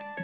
Hello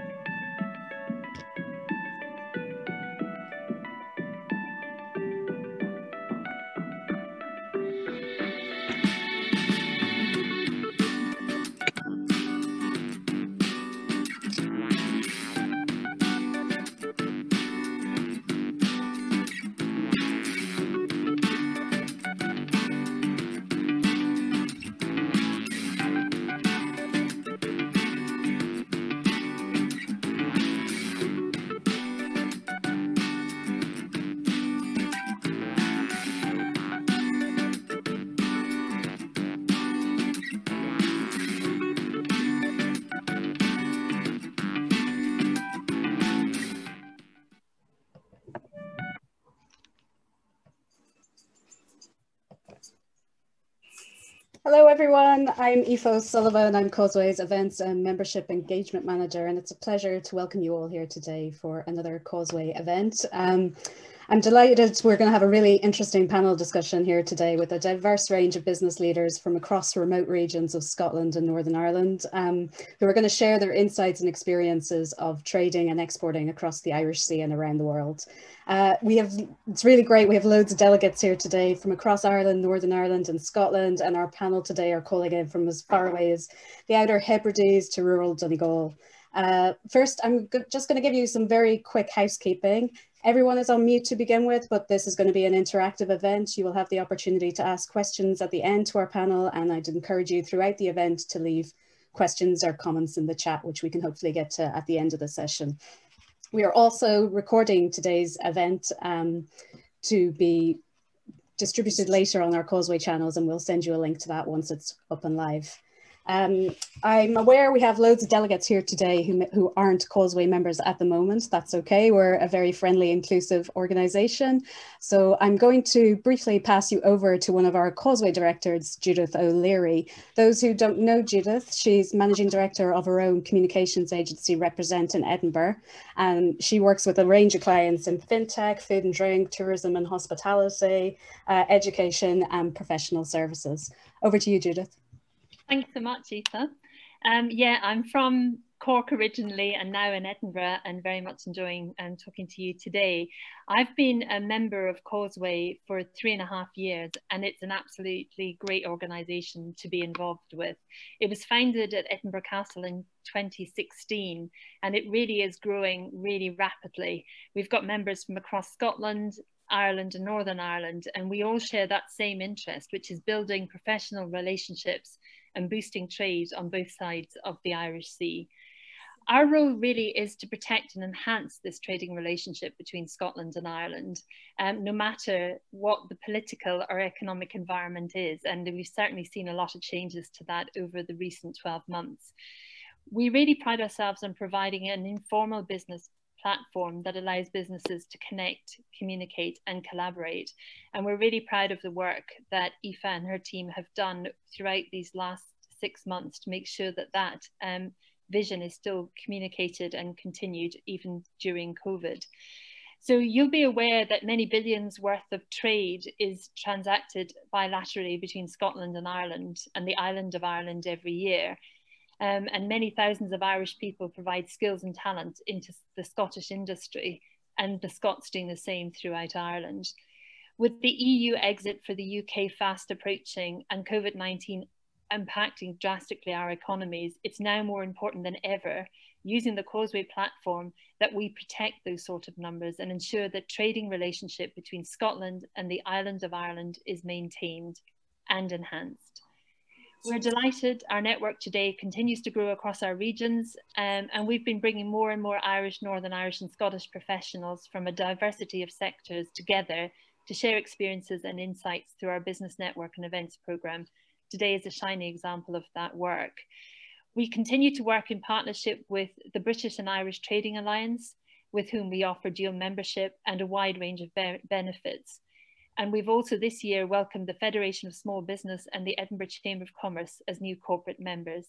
everyone, I'm Aoife Sullivan, I'm Causeway's Events and Membership Engagement Manager and it's a pleasure to welcome you all here today for another Causeway event. Um, I'm delighted we're going to have a really interesting panel discussion here today with a diverse range of business leaders from across remote regions of Scotland and Northern Ireland um, who are going to share their insights and experiences of trading and exporting across the Irish Sea and around the world. Uh, we have, it's really great, we have loads of delegates here today from across Ireland, Northern Ireland and Scotland and our panel today are calling in from as far away as the Outer Hebrides to rural Donegal. Uh, first, I'm just going to give you some very quick housekeeping. Everyone is on mute to begin with, but this is going to be an interactive event. You will have the opportunity to ask questions at the end to our panel, and I'd encourage you throughout the event to leave questions or comments in the chat, which we can hopefully get to at the end of the session. We are also recording today's event um, to be distributed later on our Causeway channels, and we'll send you a link to that once it's up and live. Um, I'm aware we have loads of delegates here today who, who aren't Causeway members at the moment. That's okay. We're a very friendly, inclusive organisation. So I'm going to briefly pass you over to one of our Causeway directors, Judith O'Leary. Those who don't know Judith, she's managing director of her own communications agency, Represent in Edinburgh. And she works with a range of clients in fintech, food and drink, tourism and hospitality, uh, education and professional services. Over to you, Judith. Thanks so much, Aoife. Um, yeah, I'm from Cork originally and now in Edinburgh and very much enjoying um, talking to you today. I've been a member of Causeway for three and a half years and it's an absolutely great organisation to be involved with. It was founded at Edinburgh Castle in 2016 and it really is growing really rapidly. We've got members from across Scotland, Ireland and Northern Ireland and we all share that same interest which is building professional relationships and boosting trade on both sides of the Irish Sea. Our role really is to protect and enhance this trading relationship between Scotland and Ireland, um, no matter what the political or economic environment is. And we've certainly seen a lot of changes to that over the recent 12 months. We really pride ourselves on providing an informal business platform that allows businesses to connect, communicate, and collaborate. And we're really proud of the work that Aoife and her team have done throughout these last six months to make sure that that um, vision is still communicated and continued even during COVID. So you'll be aware that many billions worth of trade is transacted bilaterally between Scotland and Ireland and the island of Ireland every year um, and many thousands of Irish people provide skills and talent into the Scottish industry, and the Scots doing the same throughout Ireland. With the EU exit for the UK fast approaching and COVID 19 impacting drastically our economies, it's now more important than ever using the Causeway platform that we protect those sort of numbers and ensure that trading relationship between Scotland and the island of Ireland is maintained and enhanced. We're delighted our network today continues to grow across our regions um, and we've been bringing more and more Irish, Northern Irish and Scottish professionals from a diversity of sectors together to share experiences and insights through our business network and events programme. Today is a shining example of that work. We continue to work in partnership with the British and Irish Trading Alliance, with whom we offer dual membership and a wide range of be benefits. And we've also this year welcomed the Federation of Small Business and the Edinburgh Chamber of Commerce as new corporate members.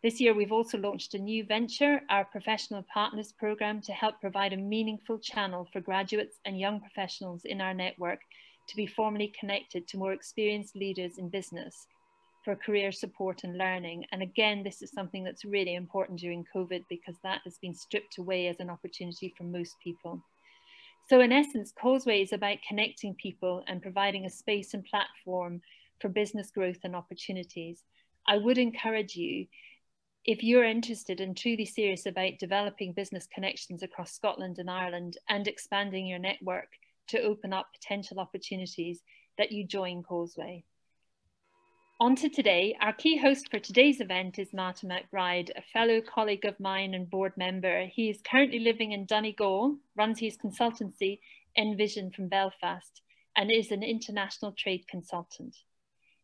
This year, we've also launched a new venture, our Professional Partners Programme, to help provide a meaningful channel for graduates and young professionals in our network to be formally connected to more experienced leaders in business. for career support and learning. And again, this is something that's really important during COVID because that has been stripped away as an opportunity for most people. So in essence, Causeway is about connecting people and providing a space and platform for business growth and opportunities. I would encourage you, if you're interested and truly serious about developing business connections across Scotland and Ireland and expanding your network to open up potential opportunities, that you join Causeway. On to today, our key host for today's event is Martin McBride, a fellow colleague of mine and board member. He is currently living in Donegal, runs his consultancy Envision from Belfast, and is an international trade consultant.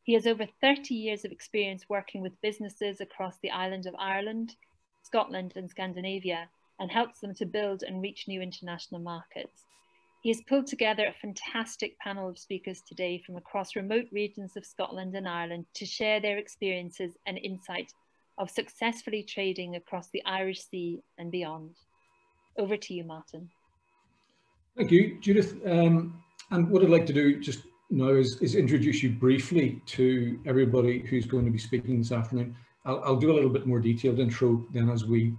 He has over 30 years of experience working with businesses across the island of Ireland, Scotland and Scandinavia, and helps them to build and reach new international markets. He has pulled together a fantastic panel of speakers today from across remote regions of Scotland and Ireland to share their experiences and insight of successfully trading across the Irish Sea and beyond. Over to you, Martin. Thank you, Judith. Um, and what I'd like to do just now is, is, introduce you briefly to everybody who's going to be speaking this afternoon. I'll, I'll do a little bit more detailed intro then as we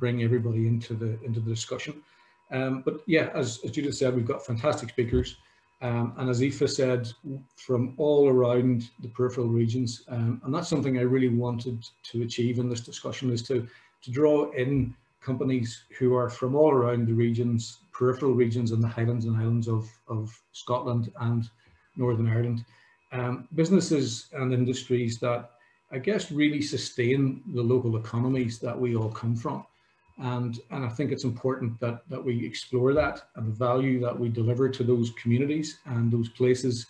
bring everybody into the into the discussion. Um, but yeah, as, as, Judith said, we've got fantastic speakers. Um, and as Aoife said, from all around the peripheral regions, um, and that's something I really wanted to achieve in this discussion is to, to draw in companies who are from all around the regions, peripheral regions and the Highlands and Islands of, of Scotland and Northern Ireland. Um, businesses and industries that I guess really sustain the local economies that we all come from. And, and I think it's important that, that we explore that and the value that we deliver to those communities and those places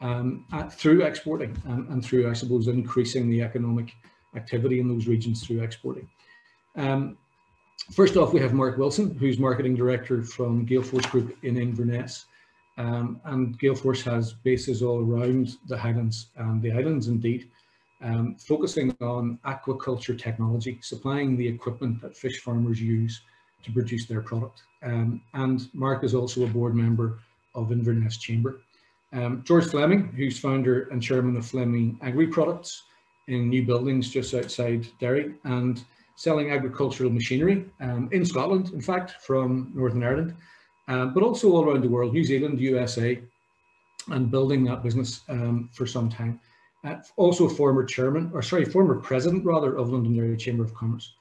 um, at, through exporting and, and, through, I suppose, increasing the economic activity in those regions through exporting. Um, first off, we have Marc Wilson, who's Marketing Director from Gael Force Group in Inverness. Um, and Gael Force has bases all around the Highlands and the islands indeed um, focusing on aquaculture technology, supplying the equipment that fish farmers use to produce their product. Um, and Marc is also a board member of Inverness Chamber. Um, George Fleming, who's founder and chairman of Fleming Agri Products in Newbuildings just outside Derry and selling agricultural machinery um, in Scotland, in fact, from Northern Ireland, um, but also all around the world, New Zealand, USA, and building that business um, for some time uh, also former chairman, or sorry, former president rather, of Londonderry Chamber of Commerce.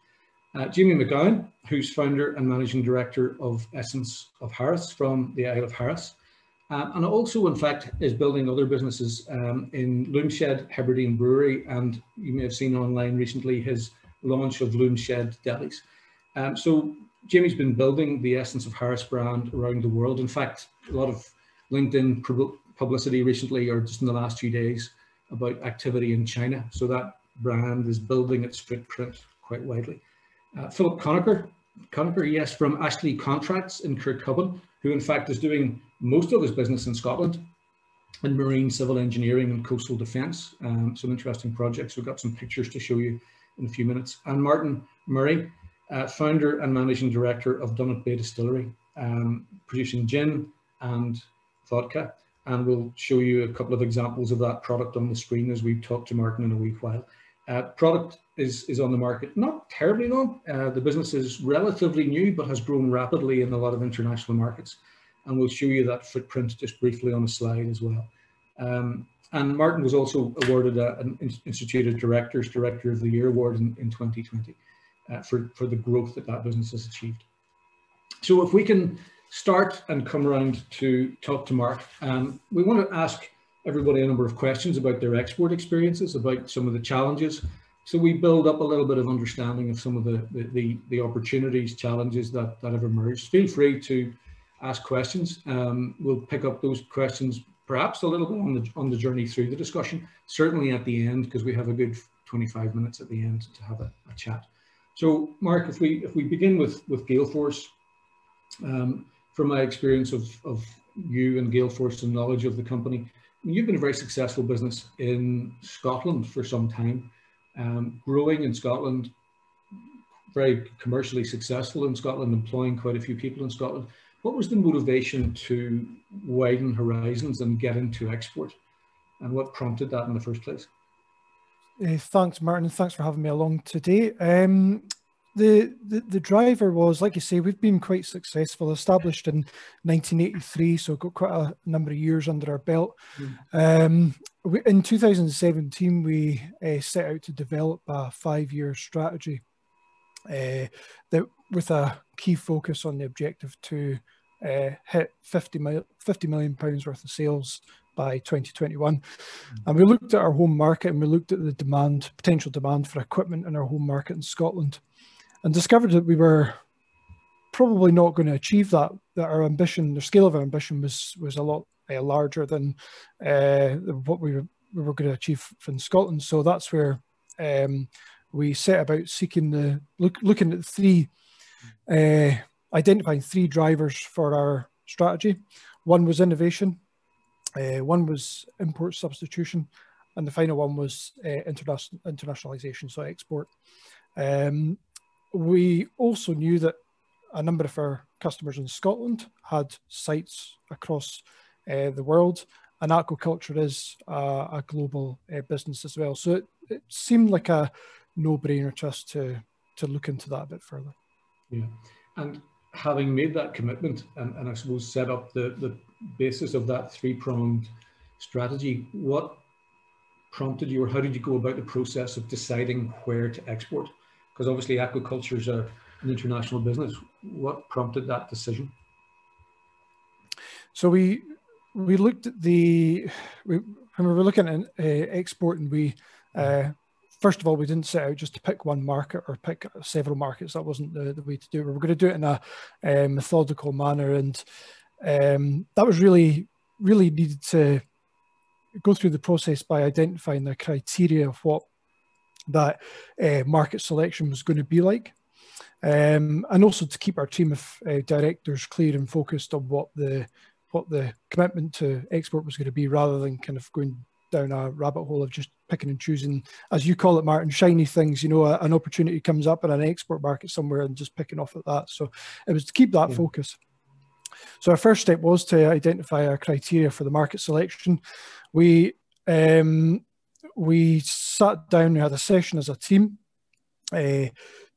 Uh, Jamie McGowan, who's founder and managing director of Essence of Harris from the Isle of Harris. Um, and also, in fact, is building other businesses um, in Loomshed Hebridean Brewery. And you may have seen online recently his launch of Loomshed Delis. Um, so Jamie's been building the Essence of Harris brand around the world. In fact, a lot of LinkedIn publicity recently or just in the last few days about activity in China. So that brand is building its footprint quite widely. Uh, Philip Conacher, Conacher, yes, from Ashleigh Contracts in Kirkcudbright, who in fact is doing most of his business in Scotland in marine civil engineering and coastal defence. Um, some interesting projects. We've got some pictures to show you in a few minutes. And Martin Murray, uh, founder and managing director of Dunnet Bay Distillery, um, producing gin and vodka and we'll show you a couple of examples of that product on the screen as we talk to Martin in a wee while. Uh, product is, is on the market not terribly long. Uh, the business is relatively new, but has grown rapidly in a lot of international markets. And we'll show you that footprint just briefly on a slide as well. Um, and Martin was also awarded a, an Institute of Directors Director of the Year award in, in 2020 uh, for, for the growth that that business has achieved. So if we can start and come around to talk to Marc. Um, we want to ask everybody a number of questions about their export experiences, about some of the challenges. So we build up a little bit of understanding of some of the, the, the, the opportunities, challenges that, that have emerged. Feel free to ask questions. Um, we'll pick up those questions perhaps a little bit on the, on the journey through the discussion, certainly at the end, because we have a good 25 minutes at the end to have a, a chat. So Marc, if we if we begin with, with Gael Force, um, from my experience of, of you and Gael Force and knowledge of the company, you've been a very successful business in Scotland for some time, um, growing in Scotland, very commercially successful in Scotland, employing quite a few people in Scotland. What was the motivation to widen horizons and get into export? And what prompted that in the first place? uh, thanks, Martin, thanks for having me along today. Um, the, the, the driver was, like you say, we've been quite successful, established in 1983, so got quite a number of years under our belt. Mm. Um, we, in 2017, we uh, set out to develop a five-year strategy uh, that with a key focus on the objective to uh, hit 50, mil 50 million pounds worth of sales by 2021. Mm. And we looked at our home market and we looked at the demand, potential demand for equipment in our home market in Scotland and discovered that we were probably not going to achieve that. That our ambition, the scale of our ambition, was was a lot uh, larger than uh, what we were, we were going to achieve in Scotland. So that's where um, we set about seeking the look, looking at three, uh, identifying three drivers for our strategy. One was innovation, uh, one was import substitution, and the final one was uh, international internationalization, so export. Um, we also knew that a number of our customers in Scotland had sites across uh, the world, and aquaculture is uh, a global uh, business as well. So it, it seemed like a no-brainer to us to to look into that a bit further. Yeah, and having made that commitment, and, and I suppose set up the the basis of that three-pronged strategy, what prompted you, or how did you go about the process of deciding where to export? Because obviously aquaculture is a, an international business. What prompted that decision? So we we looked at the we, when we were looking at uh, exporting, we uh, first of all we didn't set out just to pick one market or pick several markets. That wasn't the, the way to do it. We were going to do it in a, a methodical manner, and um, that was really really needed to go through the process by identifying the criteria of what that uh, market selection was going to be like. Um, and also to keep our team of uh, directors clear and focused on what the what the commitment to export was going to be, rather than kind of going down a rabbit hole of just picking and choosing, as you call it, Martin, shiny things. You know, a, an opportunity comes up in an export market somewhere, and just picking off at that. So it was to keep that yeah. focus. So our first step was to identify our criteria for the market selection. We um, we sat down, we had a session as a team uh,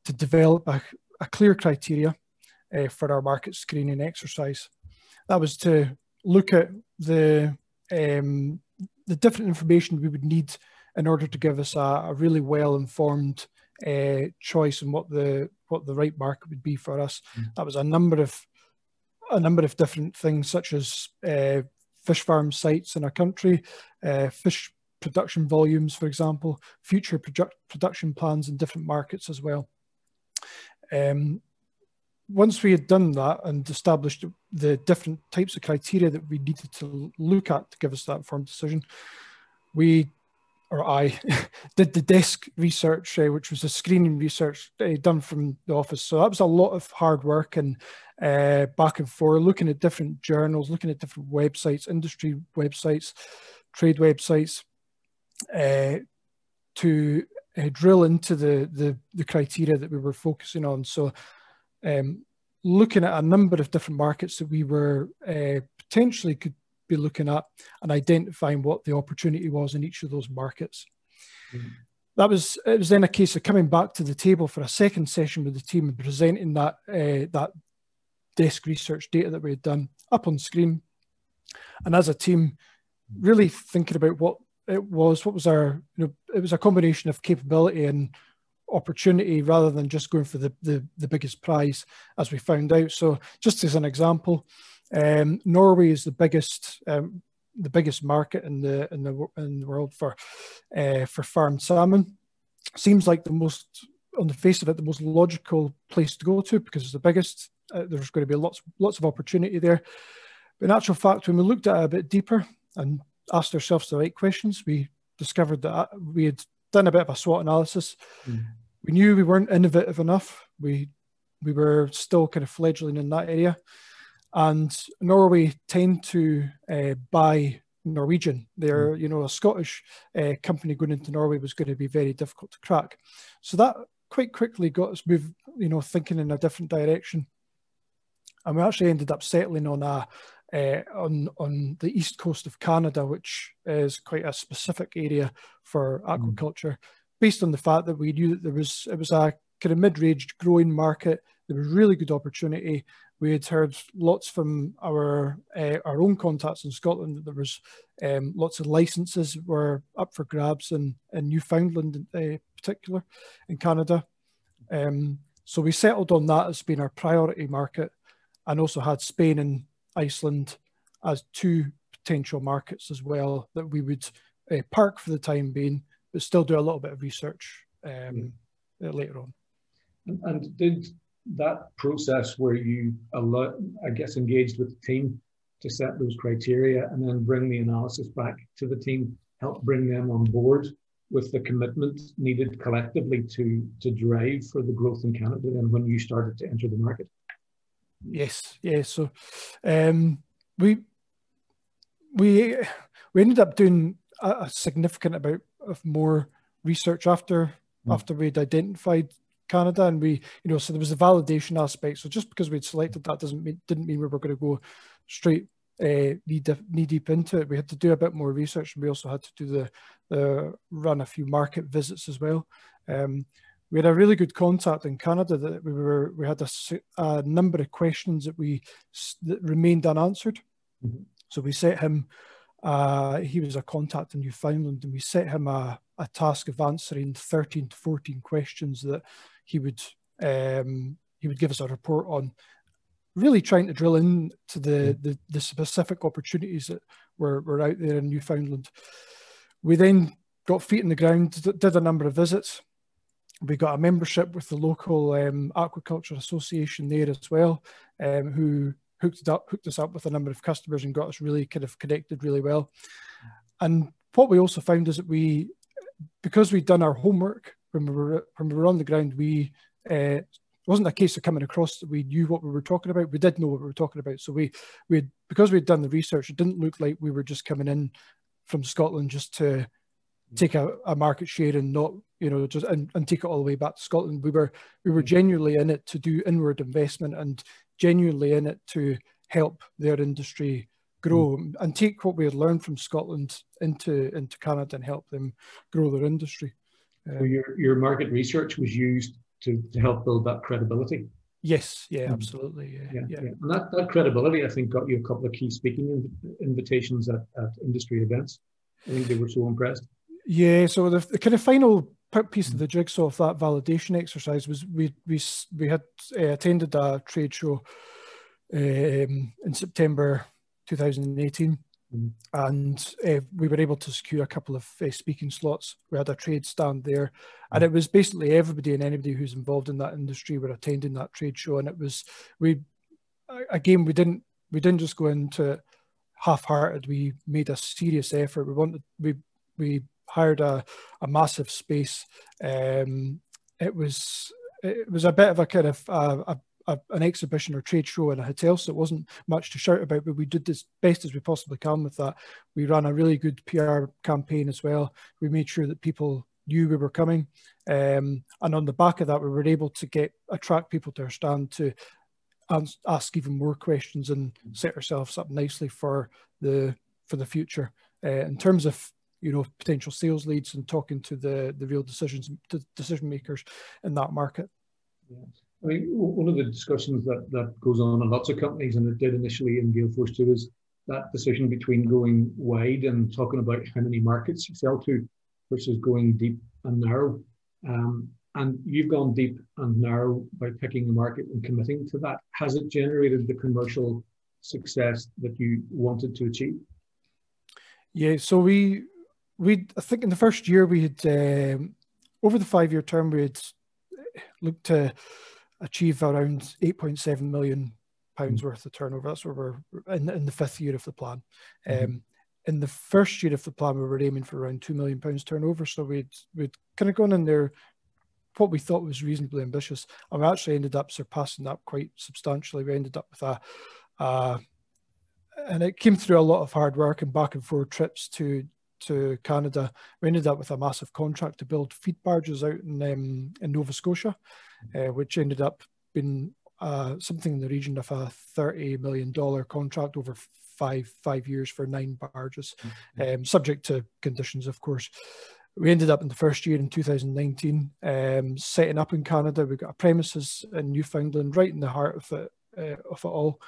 to develop a, a clear criteria uh, for our market screening exercise. That was to look at the um, the different information we would need in order to give us a, a really well informed uh, choice and what the what the right market would be for us. Mm. That was a number of a number of different things, such as uh, fish farm sites in our country, uh, fish production volumes, for example, future produ production plans in different markets as well. Um, once we had done that and established the different types of criteria that we needed to look at to give us that informed decision, we or I did the desk research, uh, which was a screening research uh, done from the office. So that was a lot of hard work and uh, back and forth, looking at different journals, looking at different websites, industry websites, trade websites, uh, to uh, drill into the, the, the criteria that we were focusing on. So, um, looking at a number of different markets that we were uh, potentially could be looking at and identifying what the opportunity was in each of those markets. Mm. That was it was then a case of coming back to the table for a second session with the team and presenting that uh, that desk research data that we had done up on screen, and as a team, really thinking about what it was what was our you know it was a combination of capability and opportunity rather than just going for the the, the biggest prize as we found out. So just as an example um, norway is the biggest um, the biggest market in the in the in the world for uh, for farmed salmon. Seems like the most on the face of it the most logical place to go to because it's the biggest. Uh, there's going to be lots lots of opportunity there. But in actual fact when we looked at it a bit deeper and asked ourselves the right questions, we discovered that uh, we had done a bit of a SWOT analysis. Mm. We knew we weren't innovative enough. We we were still kind of fledgling in that area, and Norway tend to uh, buy Norwegian. They're mm. you know a Scottish uh, company going into Norway was going to be very difficult to crack. So that quite quickly got us move you know thinking in a different direction, and we actually ended up settling on a uh, on on the east coast of Canada, which is quite a specific area for mm. aquaculture, mm. based on the fact that we knew that there was it was a kind of mid-range growing market. There was really good opportunity. We had heard lots from our uh, our own contacts in Scotland that there was um, lots of licenses were up for grabs in, in Newfoundland in uh, particular, in Canada. Um, so we settled on that as being our priority market and also had Spain and Iceland as two potential markets as well that we would uh, park for the time being, but still do a little bit of research um, yeah. later on. And, and, did that process where you, I guess, engaged with the team to set those criteria and then bring the analysis back to the team, help bring them on board with the commitment needed collectively to to drive for the growth in Canada and when you started to enter the market? Yes, yes. So um, we we we ended up doing a, a significant amount of more research after mm. after we'd identified Canada, and we you know so there was a validation aspect. So just because we'd selected that doesn't mean didn't mean we were going to go straight uh, knee, deep, knee deep into it. We had to do a bit more research, and we also had to do the the run a few market visits as well. Um, we had a really good contact in Canada that we were we had a, a number of questions that we that remained unanswered. Mm-hmm. So we set him. Uh, he was a contact in Newfoundland, and we set him a, a task of answering 13 to 14 questions that he would um, he would give us a report on really trying to drill into the, the, the specific opportunities that were, were out there in Newfoundland. We then got feet in the ground, did a number of visits. We got a membership with the local um, aquaculture association there as well, um, who hooked up, hooked us up with a number of customers and got us really kind of connected really well. And what we also found is that we, because we'd done our homework when we were when we were on the ground, we uh, it wasn't a case of coming across that we knew what we were talking about. We did know what we were talking about. So we, we because we'd done the research, it didn't look like we were just coming in from Scotland just to take a, a market share and not, you know, just and, and take it all the way back to Scotland. We were we were genuinely in it to do inward investment and genuinely in it to help their industry grow mm. and take what we had learned from Scotland into into Canada and help them grow their industry. Um, so your your market research was used to, to help build that credibility. Yes, yeah, mm. absolutely. Yeah, yeah, yeah. yeah. And that, that credibility, I think, got you a couple of key speaking inv- invitations at, at industry events. I think they were so impressed. Yeah, so the, the kind of final piece of the jigsaw of that validation exercise was we we we had uh, attended a trade show um, in September 2018 Mm. And uh, we were able to secure a couple of uh, speaking slots. We had a trade stand there, and mm. it was basically everybody and anybody who's involved in that industry were attending that trade show. And it was we again we didn't we didn't just go into half-hearted. We made a serious effort. We wanted we we hired a, a massive space. Um, it was it was a bit of a kind of a, a an exhibition or trade show in a hotel, so it wasn't much to shout about, but we did as best as we possibly can with that. We ran a really good PR campaign as well. We made sure that people knew we were coming, um, and on the back of that, we were able to get attract people to our stand to ask even more questions and set ourselves up nicely for the for the future uh, in terms of you know potential sales leads and talking to the the real decisions decision makers in that market. I mean, one of the discussions that, that goes on in lots of companies, and it did initially in Gael Force too, is that decision between going wide and talking about how many markets you sell to versus going deep and narrow. Um, and you've gone deep and narrow by picking a market and committing to that. Has it generated the commercial success that you wanted to achieve? Yeah, so we we I think in the first year we had um, over the five year term we had looked to achieve around 8.7 million pounds mm-hmm. worth of turnover. That's where we're in, in the fifth year of the plan. Mm-hmm. Um, in the first year of the plan, we were aiming for around two million pounds turnover. So we'd we'd kind of gone in there what we thought was reasonably ambitious, and we actually ended up surpassing that quite substantially. We ended up with a, uh, and it came through a lot of hard work and back and forth trips to to Canada. We ended up with a massive contract to build feed barges out in um, in Nova Scotia, uh, which ended up being uh, something in the region of a $30 million contract over five five years for nine barges, mm-hmm. um, subject to conditions, of course. We ended up in the first year in 2019, um, setting up in Canada. We got a premises in Newfoundland, right in the heart of it, uh, of it all.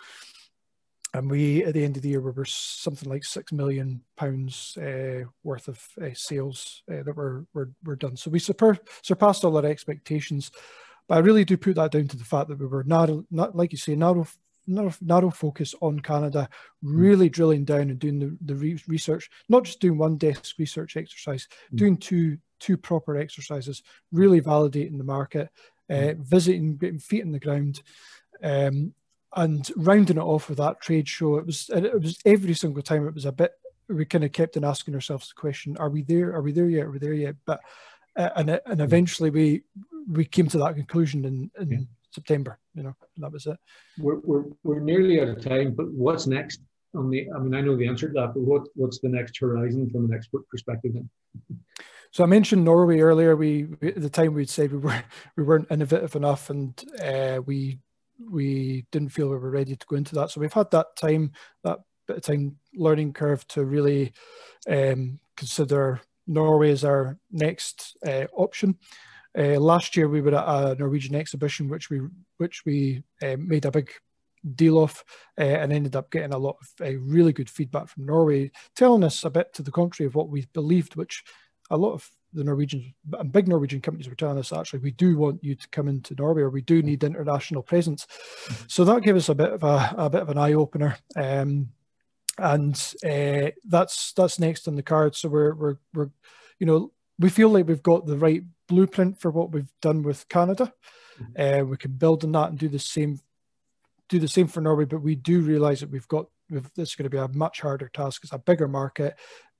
And we, at the end of the year, we were something like six million pounds uh, worth of uh, sales uh, that were, were were done. So we super, surpassed all our expectations. But I really do put that down to the fact that we were narrow, not like you say, narrow, narrow, narrow focus on Canada, mm. really drilling down and doing the, the re research, not just doing one desk research exercise, mm. doing two two proper exercises, really validating the market, uh, mm. visiting, getting feet on the ground, um, and rounding it off with that trade show. It was it was every single time it was a bit. We kind of kept on asking ourselves the question: Are we there? Are we there yet? Are we there yet? But uh, and and eventually we we came to that conclusion in, in yeah. September. You know, that was it. We're, we're we're nearly out of time, but what's next? On the, I mean, I know the answer to that, but what what's the next horizon from an export perspective then? So I mentioned Norway earlier. We at the time we'd said we were we weren't innovative enough, and uh, we we didn't feel we were ready to go into that. So we've had that time, that bit of time learning curve to really um, consider Norway as our next uh, option. Uh, last year we were at a Norwegian exhibition, which we which we uh, made a big deal of, uh, and ended up getting a lot of uh, really good feedback from Norway, telling us a bit to the contrary of what we believed, which a lot of the Norwegian and big Norwegian companies were telling us actually we do want you to come into Norway or we do need international presence. Mm-hmm. So that gave us a bit of a, a bit of an eye opener. Um, and uh, that's that's next on the card. So we're we're we're you know we feel like we've got the right blueprint for what we've done with Canada. Mm-hmm. Uh, we can build on that and do the same do the same for Norway, but we do realize that we've got we've, this is going to be a much harder task. It's a bigger market,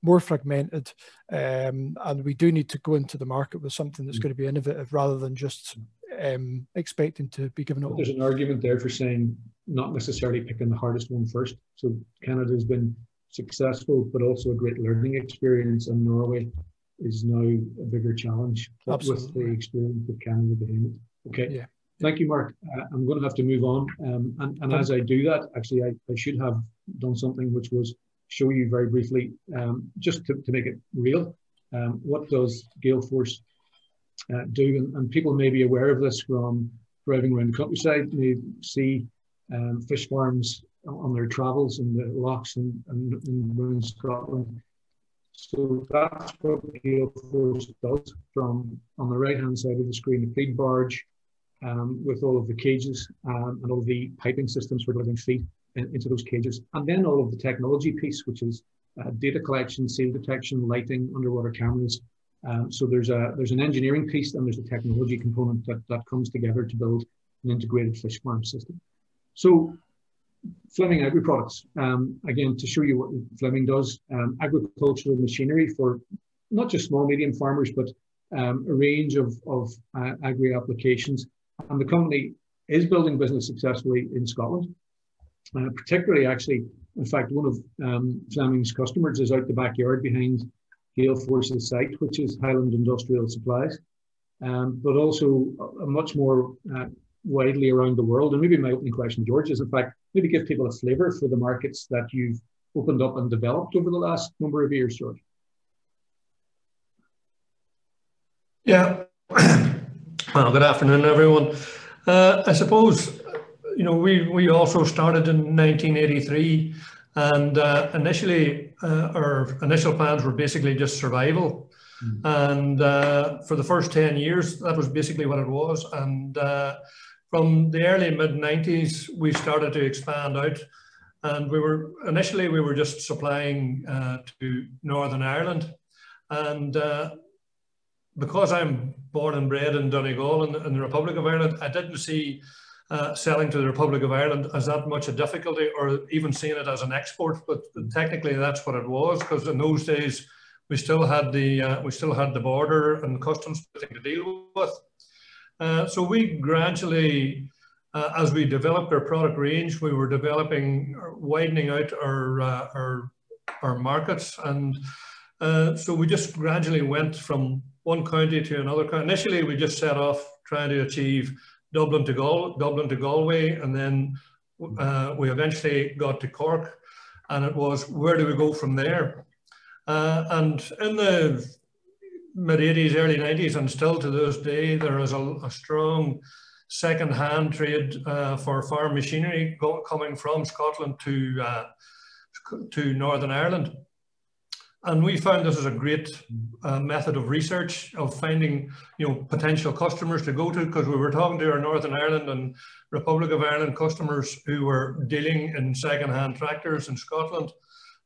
more fragmented, um, and we do need to go into the market with something that's mm-hmm. going to be innovative rather than just um, expecting to be given. There's an argument there for saying not necessarily picking the hardest one first. So Canada has been successful, but also a great learning experience, and Norway is now a bigger challenge with the experience of Canada behind it. Okay. Yeah. Thank you, Marc. Uh, I'm going to have to move on. Um, and, and as I do that, actually, I, I should have done something which was show you very briefly, um, just to, to make it real, um, what does Gael Force uh, do? And, and, people may be aware of this from driving around the countryside. They see um, fish farms on their travels in the lochs and, and, and Scotland. So that's what Gael Force does from on the right hand side of the screen, a feed barge um, with all of the cages um, and all of the piping systems for delivering feed in, into those cages. And then all of the technology piece, which is uh, data collection, seal detection, lighting, underwater cameras. Um, so there's a there's an engineering piece and there's a technology component that, that comes together to build an integrated fish farm system. So Fleming Agri Products, um, again, to show you what Fleming does, um, agricultural machinery for not just small, medium farmers, but um, a range of, of uh, agri applications. And the company is building business successfully in Scotland, uh, particularly actually, in fact, one of um, Fleming's customers is out the backyard behind Gael Force's site, which is Highland Industrial Supplies, um, but also much more uh, widely around the world. And maybe my opening question, George, is in fact, maybe give people a flavor for the markets that you've opened up and developed over the last number of years, George. Yeah. well, good afternoon, everyone. Uh, I suppose, you know, we, we also started in 1983 and uh, initially uh, our initial plans were basically just survival. Mm. And uh, for the first 10 years, that was basically what it was. And uh, from the early mid 90s, we started to expand out. And we were initially we were just supplying uh, to Northern Ireland, and uh, because I'm born and bred in Donegal in, in the Republic of Ireland, I didn't see uh, selling to the Republic of Ireland as that much a difficulty, or even seeing it as an export. But technically, that's what it was, because in those days we still had the uh, we still had the border and customs to deal with. Uh, so we gradually, uh, as we developed our product range, we were developing, widening out our, uh, our, our markets. And uh, so we just gradually went from one county to another county. Initially, we just set off trying to achieve Dublin to Gal Dublin to Galway, and then uh, we eventually got to Cork. and it was where do we go from there? Uh, and in the mid 80s, early 90s, and still to this day, there is a, a strong second-hand trade uh, for farm machinery coming from Scotland to uh, to Northern Ireland. And we found this is a great uh, method of research of finding, you know, potential customers to go to because we were talking to our Northern Ireland and Republic of Ireland customers who were dealing in second-hand tractors in Scotland.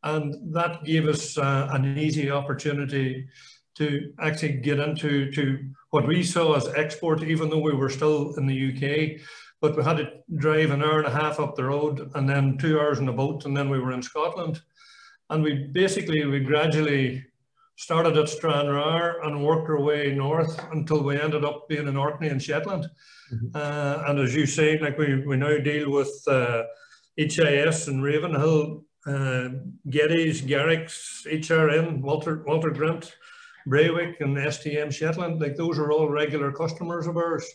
And that gave us uh, an easy opportunity to actually get into to what we saw as export, even though we were still in the UK. But we had to drive an hour and a half up the road and then two hours in a boat, and then we were in Scotland. And we basically, we gradually started at Stranraer and worked our way north until we ended up being in Orkney and Shetland. Mm -hmm. uh, and as you say, like we, we now deal with uh, HIS and Ravenhill, uh, Geddes, Garrix, HRN, Walter, Walter Grant, Braywick and STM Shetland, like those are all regular customers of ours.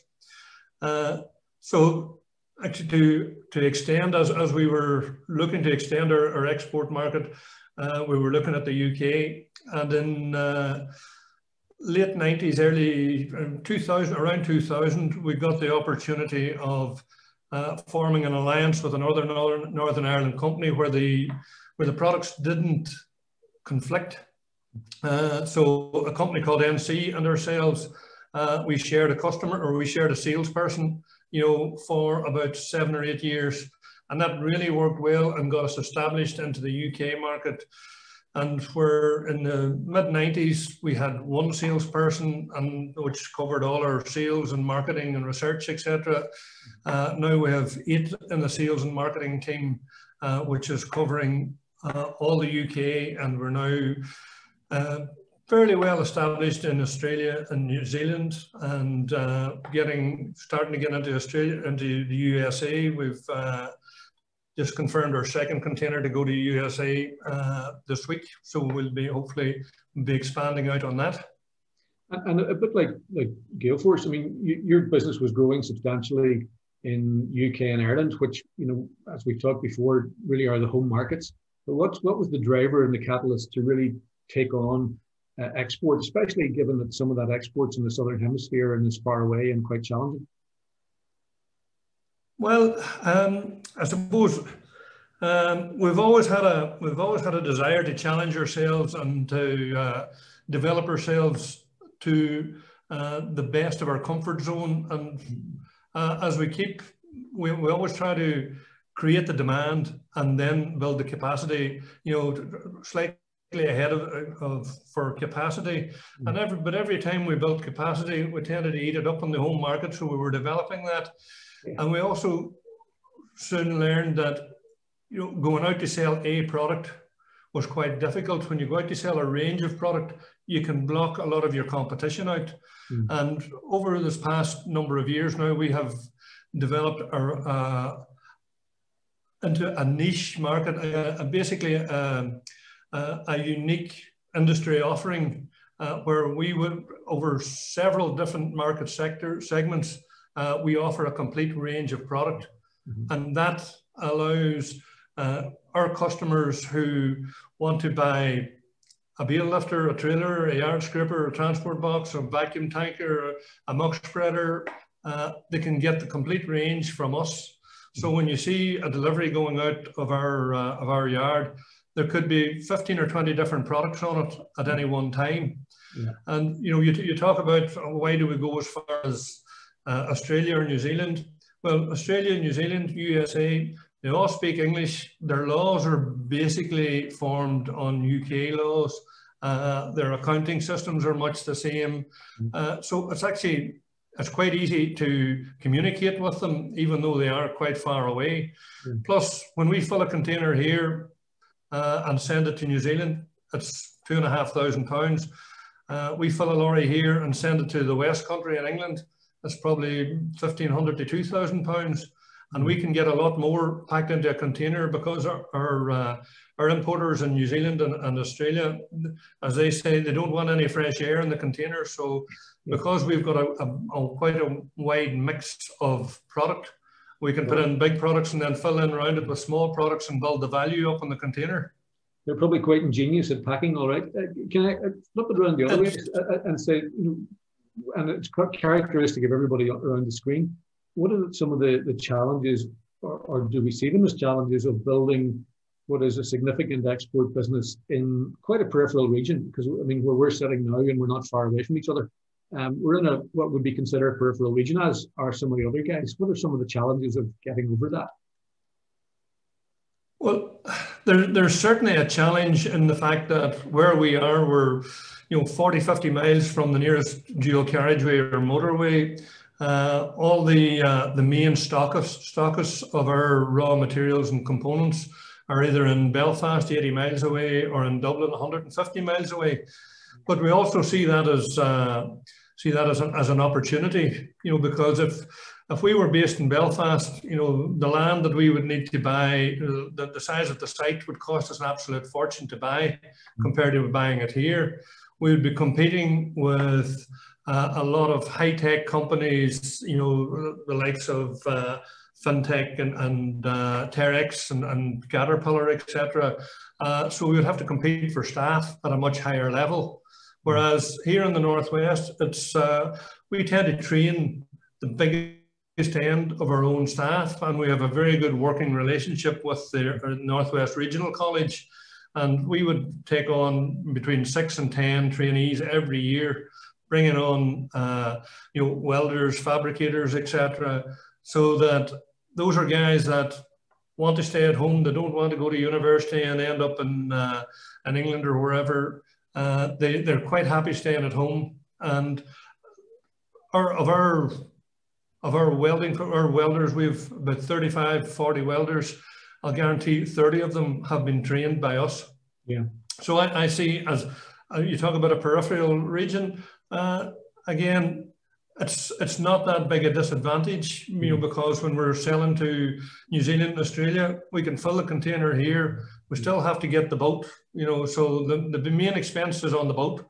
Uh, so actually to, to extend, as, as we were looking to extend our, our export market, uh, we were looking at the UK and in uh, late 90s, early um, 2000, around 2000, we got the opportunity of uh, forming an alliance with another Northern, Northern Ireland company where the, where the products didn't conflict uh, so a company called NC and ourselves, uh, we shared a customer or we shared a salesperson, you know, for about seven or eight years. And that really worked well and got us established into the UK market. And we're in the mid 90s, we had one salesperson and which covered all our sales and marketing and research, etc. Uh, now we have eight in the sales and marketing team, uh, which is covering uh, all the UK. And we're now uh, fairly well established in Australia and New Zealand and uh, getting starting to get into Australia into the USA. We've uh, just confirmed our second container to go to USA uh, this week, so we'll be hopefully be expanding out on that. And, a bit like like Gael Force, I mean, you, your business was growing substantially in UK and Ireland, which you know, as we've talked before, really are the home markets. But what what was the driver and the catalyst to really take on uh, export, especially given that some of that exports in the southern hemisphere and is far away and quite challenging? Well, um, I suppose um, we've always had a we've always had a desire to challenge ourselves and to uh, develop ourselves to uh, the best of our comfort zone. And uh, as we keep, we, we always try to create the demand and then build the capacity. You know, slightly ahead of, of for capacity. Mm. And every, but every time we built capacity, we tended to eat it up in the home market. So we were developing that. Yeah. And we also soon learned that you know, going out to sell a product was quite difficult. When you go out to sell a range of product, you can block a lot of your competition out. Mm. And over this past number of years now, we have developed our, uh, into a niche market, uh, basically um, uh, a unique industry offering uh, where we would, over several different market sector segments, uh, we offer a complete range of product. Mm-hmm. And that allows uh, our customers who want to buy a bale lifter, a trailer, a yard scraper, a transport box, a vacuum tanker, a muck spreader, uh, they can get the complete range from us. So when you see a delivery going out of our, uh, of our yard, there could be 15 or 20 different products on it at any one time. Yeah. And you know, you, you talk about why do we go as far as uh, Australia or New Zealand? Well, Australia, New Zealand, USA, they all speak English. Their laws are basically formed on UK laws. Uh, their accounting systems are much the same. Mm. Uh, so it's actually it's quite easy to communicate with them, even though they are quite far away. Mm. Plus, when we fill a container here, uh, and send it to New Zealand. It's two and a half thousand pounds. Uh, we fill a lorry here and send it to the West Country in England. That's probably 1,500 to 2,000 pounds. And we can get a lot more packed into a container because our, our, uh, our importers in New Zealand and, and, Australia, as they say, they don't want any fresh air in the container. So because we've got a, a, a quite a wide mix of product, We can put in big products and then fill in around it with small products and build the value up in the container. They're probably quite ingenious at packing, all right. Uh, can I uh, flip it around the other way uh, and say, you know, and it's quite characteristic of everybody around the screen. What are some of the, the challenges, or, or do we see them as challenges of building what is a significant export business in quite a peripheral region? Because I mean, where we're sitting now and we're not far away from each other, um, we're in a what would be considered a peripheral region, as are some of the other guys. What are some of the challenges of getting over that? Well, there, there's certainly a challenge in the fact that where we are, we're you know 40, 50 miles from the nearest dual carriageway or motorway. Uh, all the uh, the main stockists, stockists of our raw materials and components are either in Belfast, 80 miles away, or in Dublin, 150 miles away. But we also see that as uh, see that as an, as an opportunity, you know, because if if we were based in Belfast, you know, the land that we would need to buy, the, the size of the site would cost us an absolute fortune to buy compared to buying it here. We would be competing with uh, a lot of high-tech companies, you know, the likes of uh, Fintech and, and uh, Terex and, and Caterpillar, etc. Uh, so we would have to compete for staff at a much higher level. Whereas here in the Northwest, it's uh, we tend to train the biggest end of our own staff, and we have a very good working relationship with the Northwest Regional College. And we would take on between six and 10 trainees every year, bringing on, uh, you know, welders, fabricators, etc. So that those are guys that want to stay at home. They don't want to go to university and end up in, uh, in England or wherever uh, they, they're quite happy staying at home. And our, of our of our welding our welders, we've about 35, 40 welders. I'll guarantee 30 of them have been trained by us. Yeah. So I, I see as uh, you talk about a peripheral region, uh, again, it's it's not that big a disadvantage, you know, mm. because when we're selling to New Zealand and Australia, we can fill the container here. We still have to get the boat, you know, so the, the main expense is on the boat.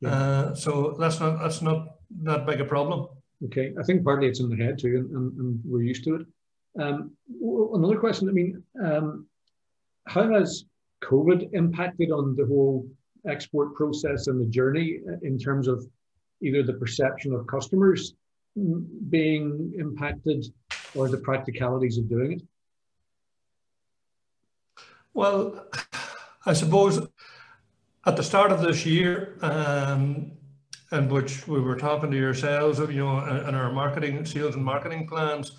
Yeah. Uh, so that's not that's not that big a problem. Okay, I think partly it's in the head too, and, and, and we're used to it. Um, another question. I mean, um, how has COVID impacted on the whole export process and the journey in terms of either the perception of customers being impacted or the practicalities of doing it? Well, I suppose at the start of this year, um, in which we were talking to yourselves, you know, in our marketing, sales and marketing plans,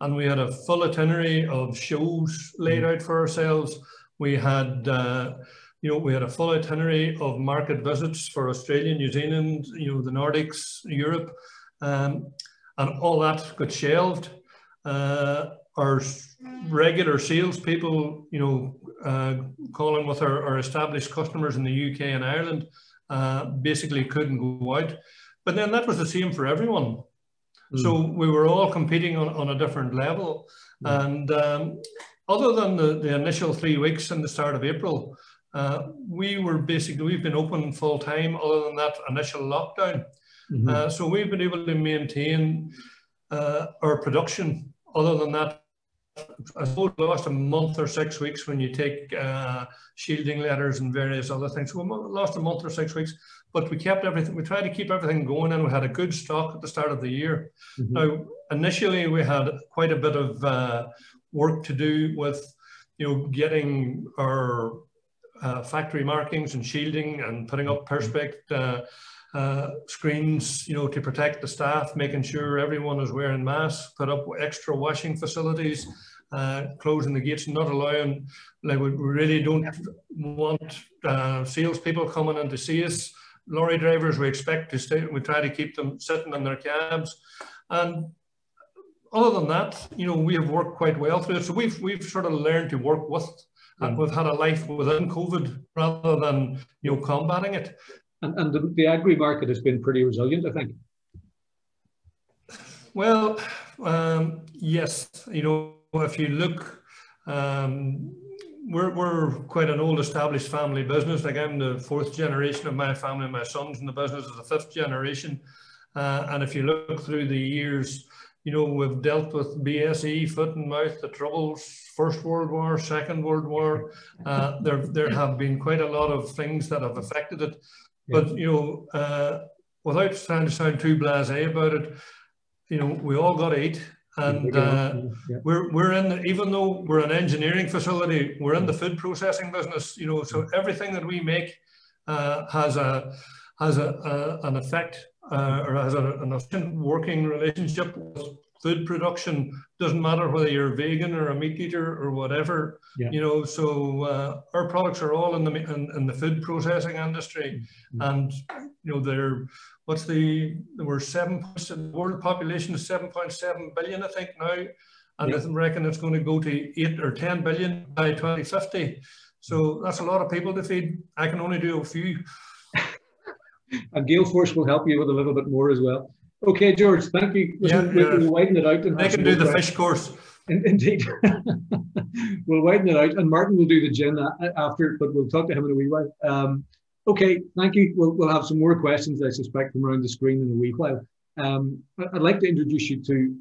and we had a full itinerary of shows laid out for ourselves. We had uh, you know, we had a full itinerary of market visits for Australia, New Zealand, you know, the Nordics, Europe, um, and all that got shelved. Uh, our regular salespeople, you know, uh, calling with our, our, established customers in the UK and Ireland, uh, basically couldn't go out. But then that was the same for everyone. Mm. So we were all competing on, on a different level. Mm. And um, other than the, the initial three weeks in the start of April, uh, we were basically, we've been open full time other than that initial lockdown. Mm-hmm. Uh, so we've been able to maintain uh, our production. Other than that, I suppose we lost a month or six weeks when you take uh, shielding letters and various other things. So we lost a month or six weeks, but we kept everything, we tried to keep everything going and we had a good stock at the start of the year. Mm-hmm. Now, initially we had quite a bit of uh, work to do with, you know, getting our uh, factory markings and shielding and putting up perspex uh, uh, screens, you know, to protect the staff, making sure everyone is wearing masks, put up extra washing facilities, uh, closing the gates, not allowing, like we really don't want uh, salespeople coming in to see us. Lorry drivers, we expect to stay, we try to keep them sitting in their cabs. And other than that, you know, we have worked quite well through it. So we've, we've sort of learned to work with and we've had a life within COVID rather than you know combating it. And, and the, the agri market has been pretty resilient, I think. Well, um, yes, you know, if you look, um, we're, we're quite an old established family business. Like I'm the fourth generation of my family. My son's in the business is the fifth generation. Uh, and if you look through the years, you know, we've dealt with BSE, foot and mouth, the troubles, First World War, Second World War. Uh, there, there have been quite a lot of things that have affected it. But, you know, uh, without trying to sound too blasé about it, you know, we all got to eat. And uh, yeah. we're, we're in, the, even though we're an engineering facility, we're in the food processing business, you know, so everything that we make uh, has a, has a, a an effect uh, or has a, an working relationship with food production. Doesn't matter whether you're a vegan or a meat eater or whatever, yeah. you know. So uh, our products are all in the in, in the food processing industry, mm-hmm. and you know they're what's the there were seven the world population is seven point seven billion, I think now, and yeah. I reckon it's going to go to eight or ten billion by 2050. So that's a lot of people to feed. I can only do a few and Gael Force will help you with a little bit more as well. Okay, George, thank you. Yeah, yeah. We'll widen it out. And they can do the fish course. Indeed. we'll widen it out. And Martin will do the gin after, but we'll talk to him in a wee while. Um, okay, thank you. We'll, we'll have some more questions, I suspect, from around the screen in a wee while. Um, I'd like to introduce you to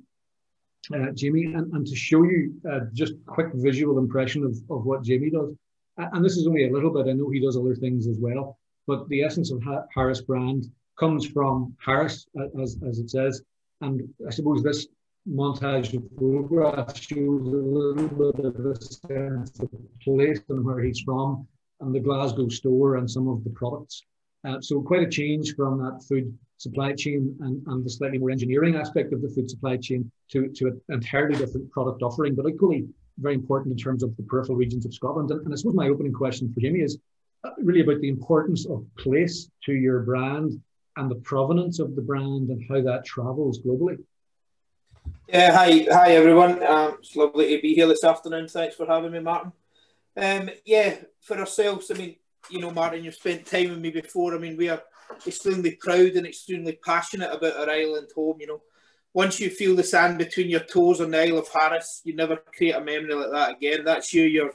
uh, Jamie and, and to show you uh, just quick visual impression of, of what Jamie does. And this is only a little bit. I know he does other things as well but the essence of Harris brand comes from Harris, as, as it says. And I suppose this montage of photographs shows a little bit of a sense of place and where he's from, and the Glasgow store and some of the products. Uh, so quite a change from that food supply chain and, and the slightly more engineering aspect of the food supply chain to, to an entirely different product offering, but equally very important in terms of the peripheral regions of Scotland. And, and I suppose my opening question for Jamie is, really about the importance of place to your brand and the provenance of the brand and how that travels globally. Yeah, hi, hi everyone. Um, it's lovely to be here this afternoon. Thanks for having me, Martin. Um, yeah, for ourselves, I mean, you know, Martin, you've spent time with me before. I mean, we are extremely proud and extremely passionate about our island home. You know, once you feel the sand between your toes on the Isle of Harris, you never create a memory like that again. That's you. You're.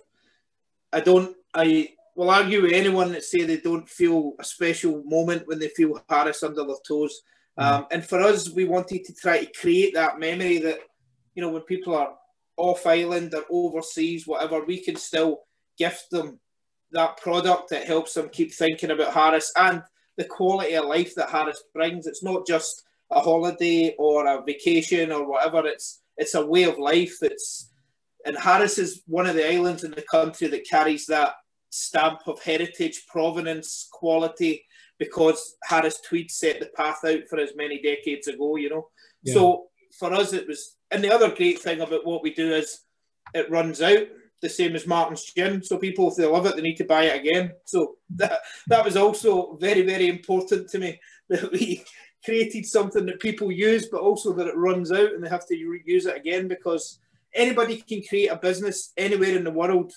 I don't. I will argue with anyone that say they don't feel a special moment when they feel Harris under their toes. Mm. Um, and for us, we wanted to try to create that memory that, you know, when people are off island or overseas, whatever, we can still gift them that product that helps them keep thinking about Harris and the quality of life that Harris brings. It's not just a holiday or a vacation or whatever. It's it's a way of life. It's and Harris is one of the islands in the country that carries that stamp of heritage, provenance, quality, because Harris Tweed set the path out for us many decades ago, you know. Yeah. So for us, it was, and the other great thing about what we do is it runs out the same as Martin's gin. So people, if they love it, they need to buy it again. So that that was also very, very important to me that we created something that people use, but also that it runs out and they have to use it again because anybody can create a business anywhere in the world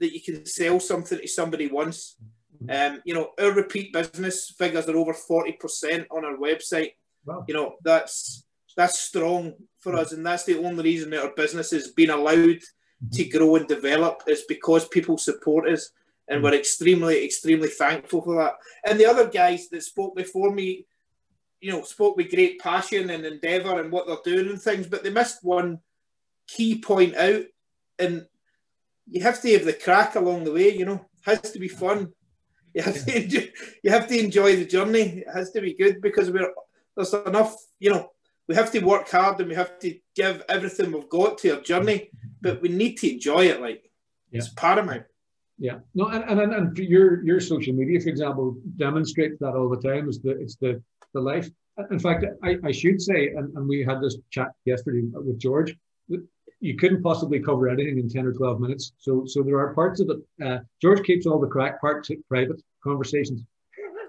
that you can sell something to somebody once. Mm-hmm. Um, you know, our repeat business figures are over 40% on our website. Wow. You know, that's that's strong for mm-hmm. us, and that's the only reason that our business has been allowed to mm-hmm. grow and develop is because people support us, and we're extremely, extremely thankful for that. And the other guys that spoke before me, you know, spoke with great passion and endeavour and what they're doing and things, but they missed one key point out, and you have to have the crack along the way. You know, it has to be fun. You have to enjoy, you have to enjoy the journey. It has to be good because we're there's enough. You know, we have to work hard and we have to give everything we've got to our journey, but we need to enjoy it. Like yeah. it's paramount. Yeah, no, and, and and your your social media, for example, demonstrates that all the time. It's the it's the the life. In fact, I, I should say, and, and we had this chat yesterday with George you couldn't possibly cover anything in 10 or 12 minutes. So, so there are parts of it. Uh, George keeps all the crack parts private conversations.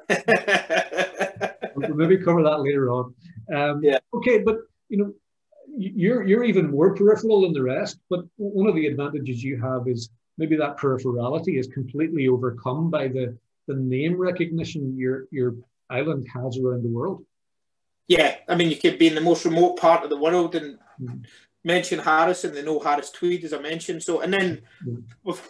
we'll maybe cover that later on. Um, yeah. Okay, but you know, you're you're even more peripheral than the rest. But one of the advantages you have is maybe that peripherality is completely overcome by the the name recognition your your island has around the world. Yeah, I mean, you could be in the most remote part of the world and mm-hmm mention Harris and they know Harris Tweed, as I mentioned. So, and then mm-hmm. we've,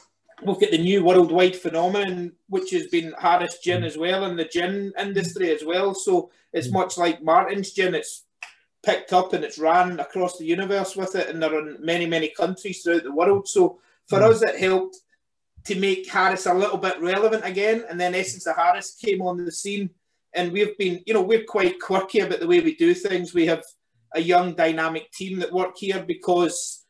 we've got the new worldwide phenomenon, which has been Harris Gin mm-hmm. as well, and the gin industry as well. So it's mm-hmm. much like Martin's Gin. It's picked up and it's ran across the universe with it, and they're in many, many countries throughout the world. So for us, it helped to make Harris a little bit relevant again. And then Essence of Harris came on the scene, and we've been, you know, we're quite quirky about the way we do things. We have a young, dynamic team that work here because,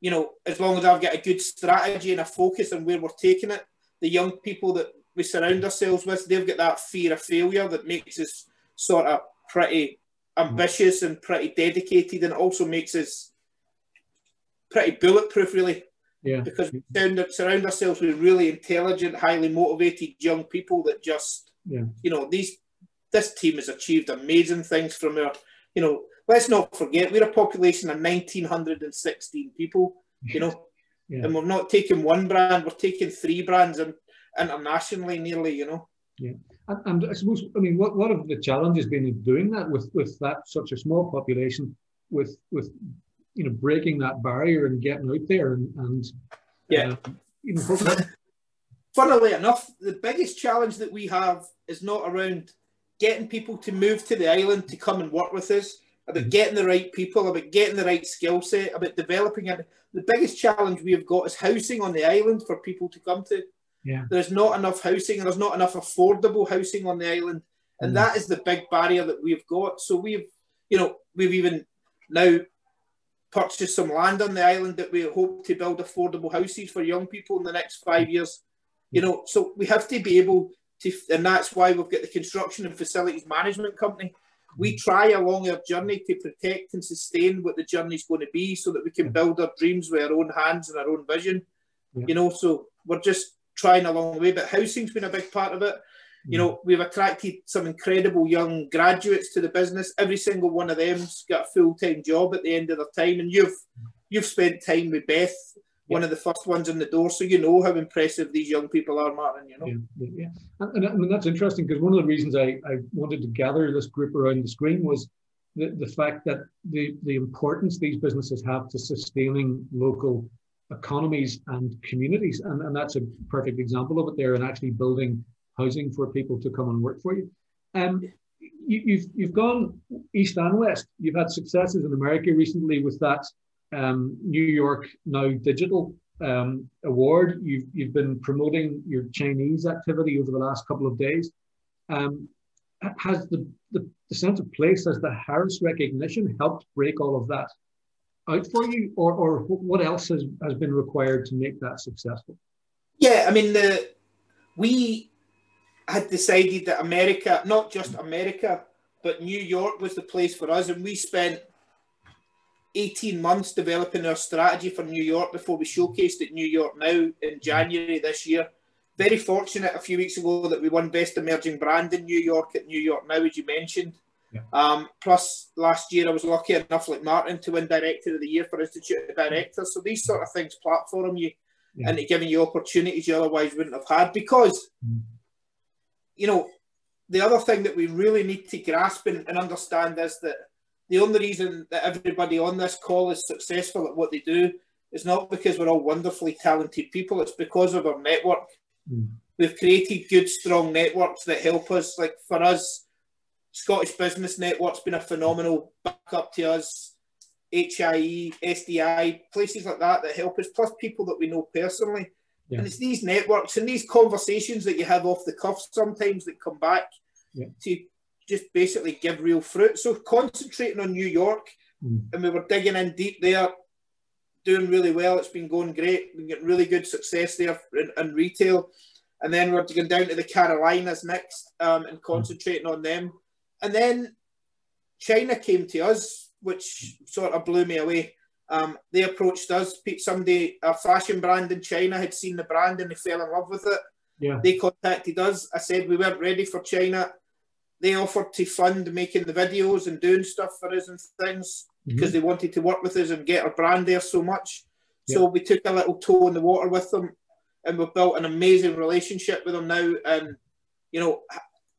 you know, as long as I've got a good strategy and a focus on where we're taking it, the young people that we surround ourselves with, they've got that fear of failure that makes us sort of pretty ambitious and pretty dedicated, and also makes us pretty bulletproof, really. Yeah. Because we surround, surround ourselves with really intelligent, highly motivated young people that just, yeah. you know, these this team has achieved amazing things from our, you know, let's not forget we're a population of 1916 people, you know, yeah. and we're not taking one brand, we're taking three brands and internationally nearly, you know. Yeah. And, and I suppose, I mean, what, what have the challenges been in doing that with, with that such a small population, with, with you know, breaking that barrier and getting out there and, and yeah. Uh, you know, Funnily enough, the biggest challenge that we have is not around getting people to move to the island to come and work with us, about mm-hmm. getting the right people, about getting the right skill set, about developing it. The biggest challenge we have got is housing on the island for people to come to. Yeah. There's not enough housing and there's not enough affordable housing on the island. And mm. that is the big barrier that we've got. So we've, you know, we've even now purchased some land on the island that we hope to build affordable houses for young people in the next five years. You know, so we have to be able to, and that's why we've got the construction and facilities management company. We mm. try along our journey to protect and sustain what the journey is going to be so that we can build our dreams with our own hands and our own vision. Yeah. You know, so we're just trying along the way, but housing's been a big part of it. You know, we've attracted some incredible young graduates to the business. Every single one of them's got a full time job at the end of their time, and you've you've spent time with Beth. One of the first ones in the door, so you know how impressive these young people are, Martin. You know, yeah, yeah. And, and, I mean that's interesting because one of the reasons I, I wanted to gather this group around the screen was the, the fact that the the importance these businesses have to sustaining local economies and communities. And, and that's a perfect example of it there and actually building housing for people to come and work for you. Um, you, have you've, you've gone east and west. You've had successes in America recently with that um, New York Now Digital um, award. You've, you've been promoting your Chinese activity over the last couple of days. Um, has the, the, the sense of place, has the Harris recognition helped break all of that out for you, or, or what else has, has been required to make that successful? Yeah, I mean, the we had decided that America, not just America, but New York was the place for us, and we spent 18 months developing our strategy for New York before we showcased at New York Now in January this year. Very fortunate a few weeks ago that we won Best Emerging Brand in New York at New York Now, as you mentioned. Yeah. Um, plus, last year I was lucky enough, like Martin, to win Director of the Year for Institute of Directors. So these sort of things platform you yeah. and giving you opportunities you otherwise wouldn't have had. Because, mm. you know, the other thing that we really need to grasp and, and understand is that the only reason that everybody on this call is successful at what they do is not because we're all wonderfully talented people. It's because of our network. Mm. We've created good, strong networks that help us. Like for us, Scottish Business Network's been a phenomenal backup to us. HIE, SDI, places like that that help us, plus people that we know personally. Yeah. And it's these networks and these conversations that you have off the cuff sometimes that come back yeah. to just basically give real fruit. So concentrating on New York, mm. and we were digging in deep there, doing really well. It's been going great. We're getting really good success there in, in retail. And then we're going down to the Carolinas next um, and concentrating mm. on them. And then China came to us, which sort of blew me away. Um, they approached us. Somebody, a fashion brand in China, had seen the brand and they fell in love with it. Yeah. They contacted us. I said we weren't ready for China. They offered to fund making the videos and doing stuff for us and things mm-hmm. because they wanted to work with us and get our brand there so much. Yeah. So we took a little toe in the water with them and we've built an amazing relationship with them now. And, you know,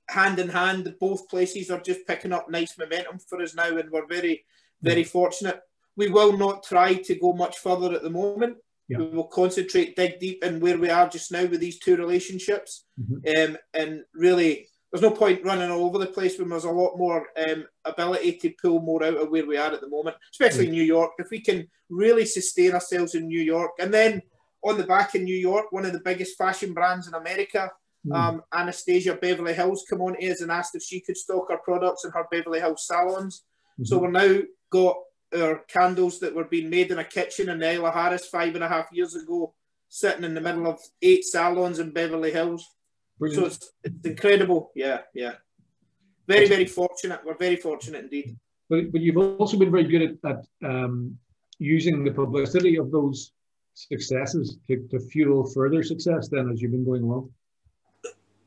hand in hand, both places are just picking up nice momentum for us now, and we're very, very yeah. fortunate. We will not try to go much further at the moment. Yeah. We will concentrate, dig deep in where we are just now with these two relationships, mm-hmm. um, and really there's no point running all over the place when there's a lot more um, ability to pull more out of where we are at the moment, especially mm. New York. If we can really sustain ourselves in New York, and then on the back in New York, one of the biggest fashion brands in America, mm. um, Anastasia Beverly Hills, come on to us and asked if she could stock our products in her Beverly Hills salons. Mm-hmm. So we're now got our candles that were being made in a kitchen in of Harris five and a half years ago, sitting in the middle of eight salons in Beverly Hills. Brilliant. So it's, it's incredible. Yeah, yeah. Very, very fortunate. We're very fortunate indeed. But, but you've also been very good at, at um, using the publicity of those successes to, to fuel further success then as you've been going along.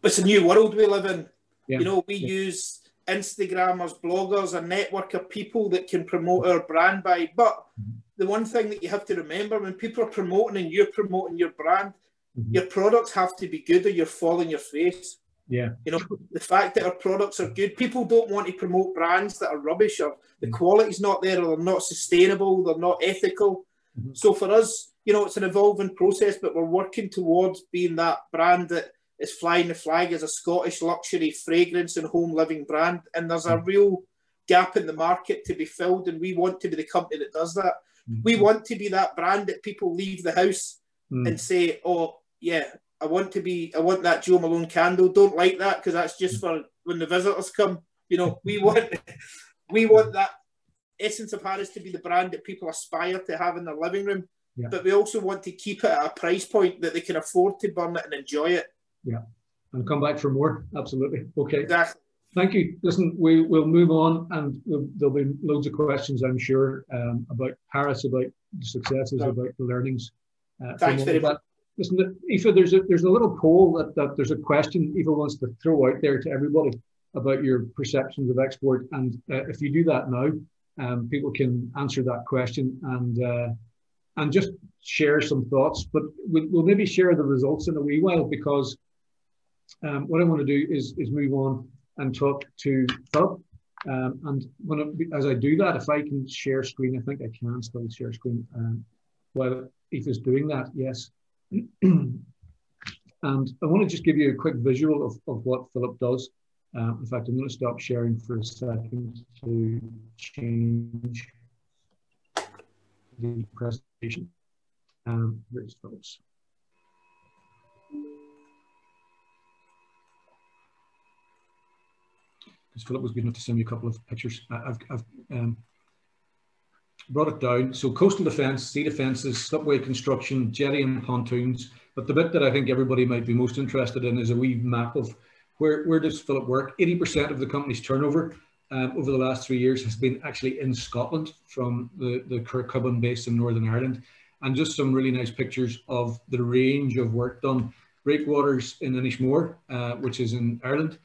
It's a new world we live in. Yeah. You know, we yeah. use Instagrammers, bloggers, a network of people that can promote our brand by. But mm-hmm. the one thing that you have to remember when people are promoting and you're promoting your brand, Mm-hmm. Your products have to be good or you're falling your face. Yeah. You know, the fact that our products are good, people don't want to promote brands that are rubbish or the mm-hmm. quality's not there or they're not sustainable, they're not ethical. Mm-hmm. So for us, you know, it's an evolving process, but we're working towards being that brand that is flying the flag as a Scottish luxury fragrance and home living brand. And there's a mm-hmm. real gap in the market to be filled, and we want to be the company that does that. Mm-hmm. We want to be that brand that people leave the house mm. and say, "Oh, yeah, I want to be, I want that Joe Malone candle. Don't like that because that's just for when the visitors come. You know, we want, we want that Essence of Harris to be the brand that people aspire to have in their living room. Yeah. But we also want to keep it at a price point that they can afford to burn it and enjoy it. Yeah, and come back for more. Absolutely. Okay. Exactly. Thank you. Listen, we will move on, and there'll be loads of questions, I'm sure, um, about Harris, about the successes, about the learnings. Uh, Thanks very much. Listen, Aoife, there's a there's a little poll that, that there's a question Aoife wants to throw out there to everybody about your perceptions of export, and uh, if you do that now, um, people can answer that question and uh, and just share some thoughts. But we'll, we'll, maybe share the results in a wee while because um, what I want to do is is move on and talk to Philip. Um, and when I, as I do that, if I can share screen, I think I can still share screen um, while Aoife's doing that. Yes. and I want to just give you a quick visual of, of what Philip does. Um, in fact, I'm going to stop sharing for a second to change the presentation. Um, here's Philip's. Because Philip was good enough to send me a couple of pictures. I've, I've um, brought it down. So coastal defence, sea defences, slipway construction, jetty and pontoons. But the bit that I think everybody might be most interested in is a wee map of where, where does Philip work. 80% of the company's turnover um, over the last three years has been actually in Scotland from the, the Kirkcudbright base in Northern Ireland. And just some really nice pictures of the range of work done. Breakwaters in Inishmore, uh, which is in Ireland.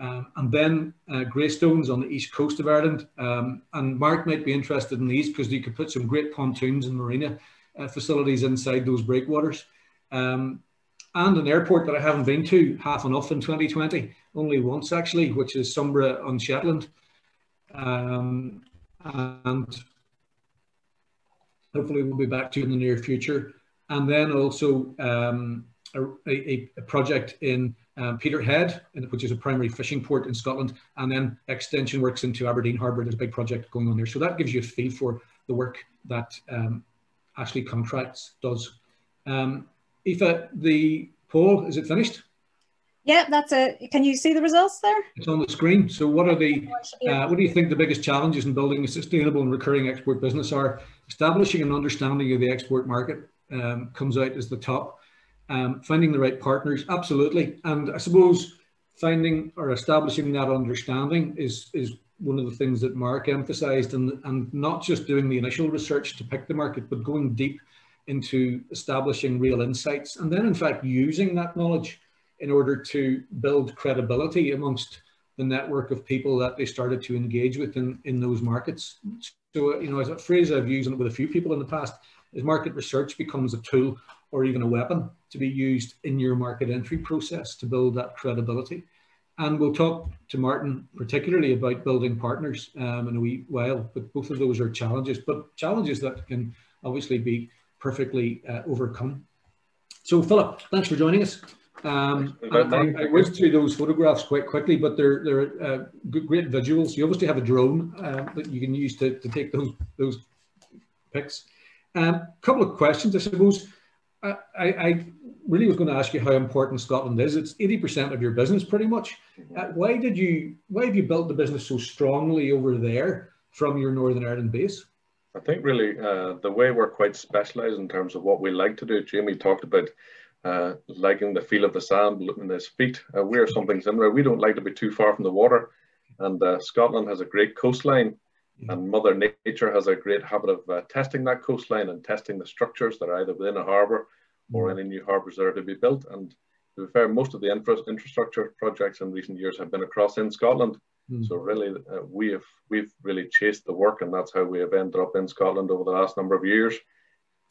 Um, and then uh, Greystones on the east coast of Ireland. Um, and Marc might be interested in these because you could put some great pontoons and marina uh, facilities inside those breakwaters. Um, and an airport that I haven't been to half enough in 2020, only once actually, which is Sumburgh on Shetland. Um, and hopefully we'll be back to in the near future. And then also um, a, a, a project in um, Peterhead, which is a primary fishing port in Scotland, and then extension works into Aberdeen Harbour. There's a big project going on there. So that gives you a feel for the work that um, Ashleigh Contracts does. Um, Aoife, the poll, is it finished? Yeah, that's it. Can you see the results there? It's on the screen. So what are the, uh, what do you think the biggest challenges in building a sustainable and recurring export business are? Establishing an understanding of the export market um, comes out as the top. Um, finding the right partners, absolutely. And I suppose finding or establishing that understanding is, is one of the things that Marc emphasized and, and not just doing the initial research to pick the market, but going deep into establishing real insights and then in fact using that knowledge in order to build credibility amongst the network of people that they started to engage with in, in those markets. So, you know, as a phrase I've used with a few people in the past, is market research becomes a tool or even a weapon to be used in your market entry process to build that credibility. And we'll talk to Martin particularly about building partners um, in a wee while, but both of those are challenges, but challenges that can obviously be perfectly uh, overcome. So Philip, thanks for joining us. Um, I, I whizzed through those photographs quite quickly, but they're they're uh, great visuals. You obviously have a drone uh, that you can use to, to take those those pics. A um, couple of questions, I suppose. I, I, really was going to ask you how important Scotland is. It's 80% of your business, pretty much. Uh, why did you? Why have you built the business so strongly over there from your Northern Ireland base? I think really uh, the way we're quite specialised in terms of what we like to do. Jamie talked about uh, liking the feel of the sand, looking at his feet. Uh, we're something similar. We don't like to be too far from the water, and uh, Scotland has a great coastline, and Mother Nature has a great habit of uh, testing that coastline and testing the structures that are either within a harbour or mm. any new harbours that are to be built. And to be fair, most of the infra infrastructure projects in recent years have been across in Scotland. Mm. So really, uh, we have we've really chased the work, and that's how we have ended up in Scotland over the last number of years.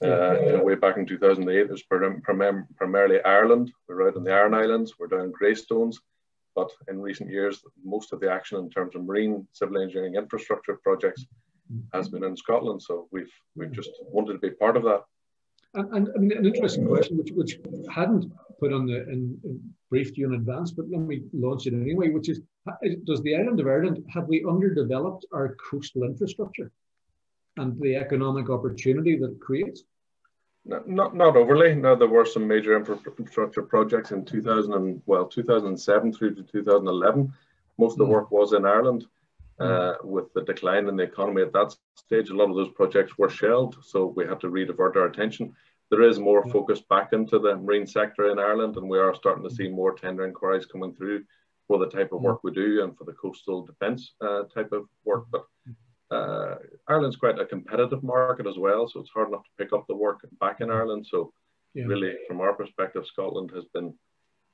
Uh, you know, way back in 2008, it was prim prim primarily Ireland. We're out in the Aran Islands. We're down Greystones. But in recent years, most of the action in terms of marine civil engineering infrastructure projects has been in Scotland. So we've we've just wanted to be part of that. And, and I mean, an interesting question, which which hadn't put on the in, in briefed you in advance, but let me launch it anyway. Which is, does the island of Ireland have we underdeveloped our coastal infrastructure and the economic opportunity that creates? Not not overly. Now there were some major infrastructure projects in 2000 and well 2007 through to 2011. Most of the hmm. work was in Ireland. Hmm. Uh, with the decline in the economy at that stage, a lot of those projects were shelved, so we had to redivert our attention. There is more hmm. focus back into the marine sector in Ireland, and we are starting to see more tender inquiries coming through for the type of work we do and for the coastal defence uh, type of work. But uh, Ireland's quite a competitive market as well, so it's hard enough to pick up the work back in Ireland. So yeah. really, from our perspective, Scotland has been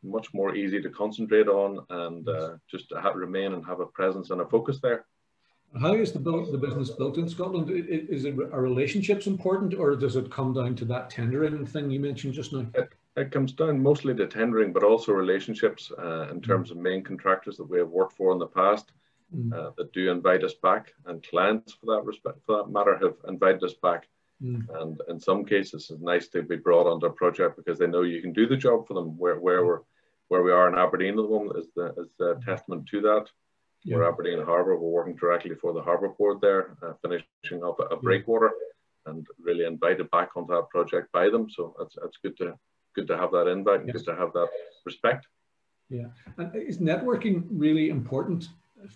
much more easy to concentrate on and uh, just to have, remain and have a presence and a focus there. How is the, build, the business built in Scotland? Is it are relationships important, or does it come down to that tendering thing you mentioned just now? It, it comes down mostly to tendering, but also relationships uh, in terms of main contractors that we have worked for in the past mm. uh, that do invite us back, and clients for that respect, for that matter, have invited us back. Mm. And in some cases, it's nice to be brought onto a project because they know you can do the job for them. Where where we're where we are in Aberdeen at the moment is the is a testament to that. Yeah. We're Aberdeen Harbour. We're working directly for the Harbour Board there, uh, finishing up a, breakwater, and really invited back onto that project by them. So it's it's good to good to have that invite and yes. good to have that respect. Yeah, and is networking really important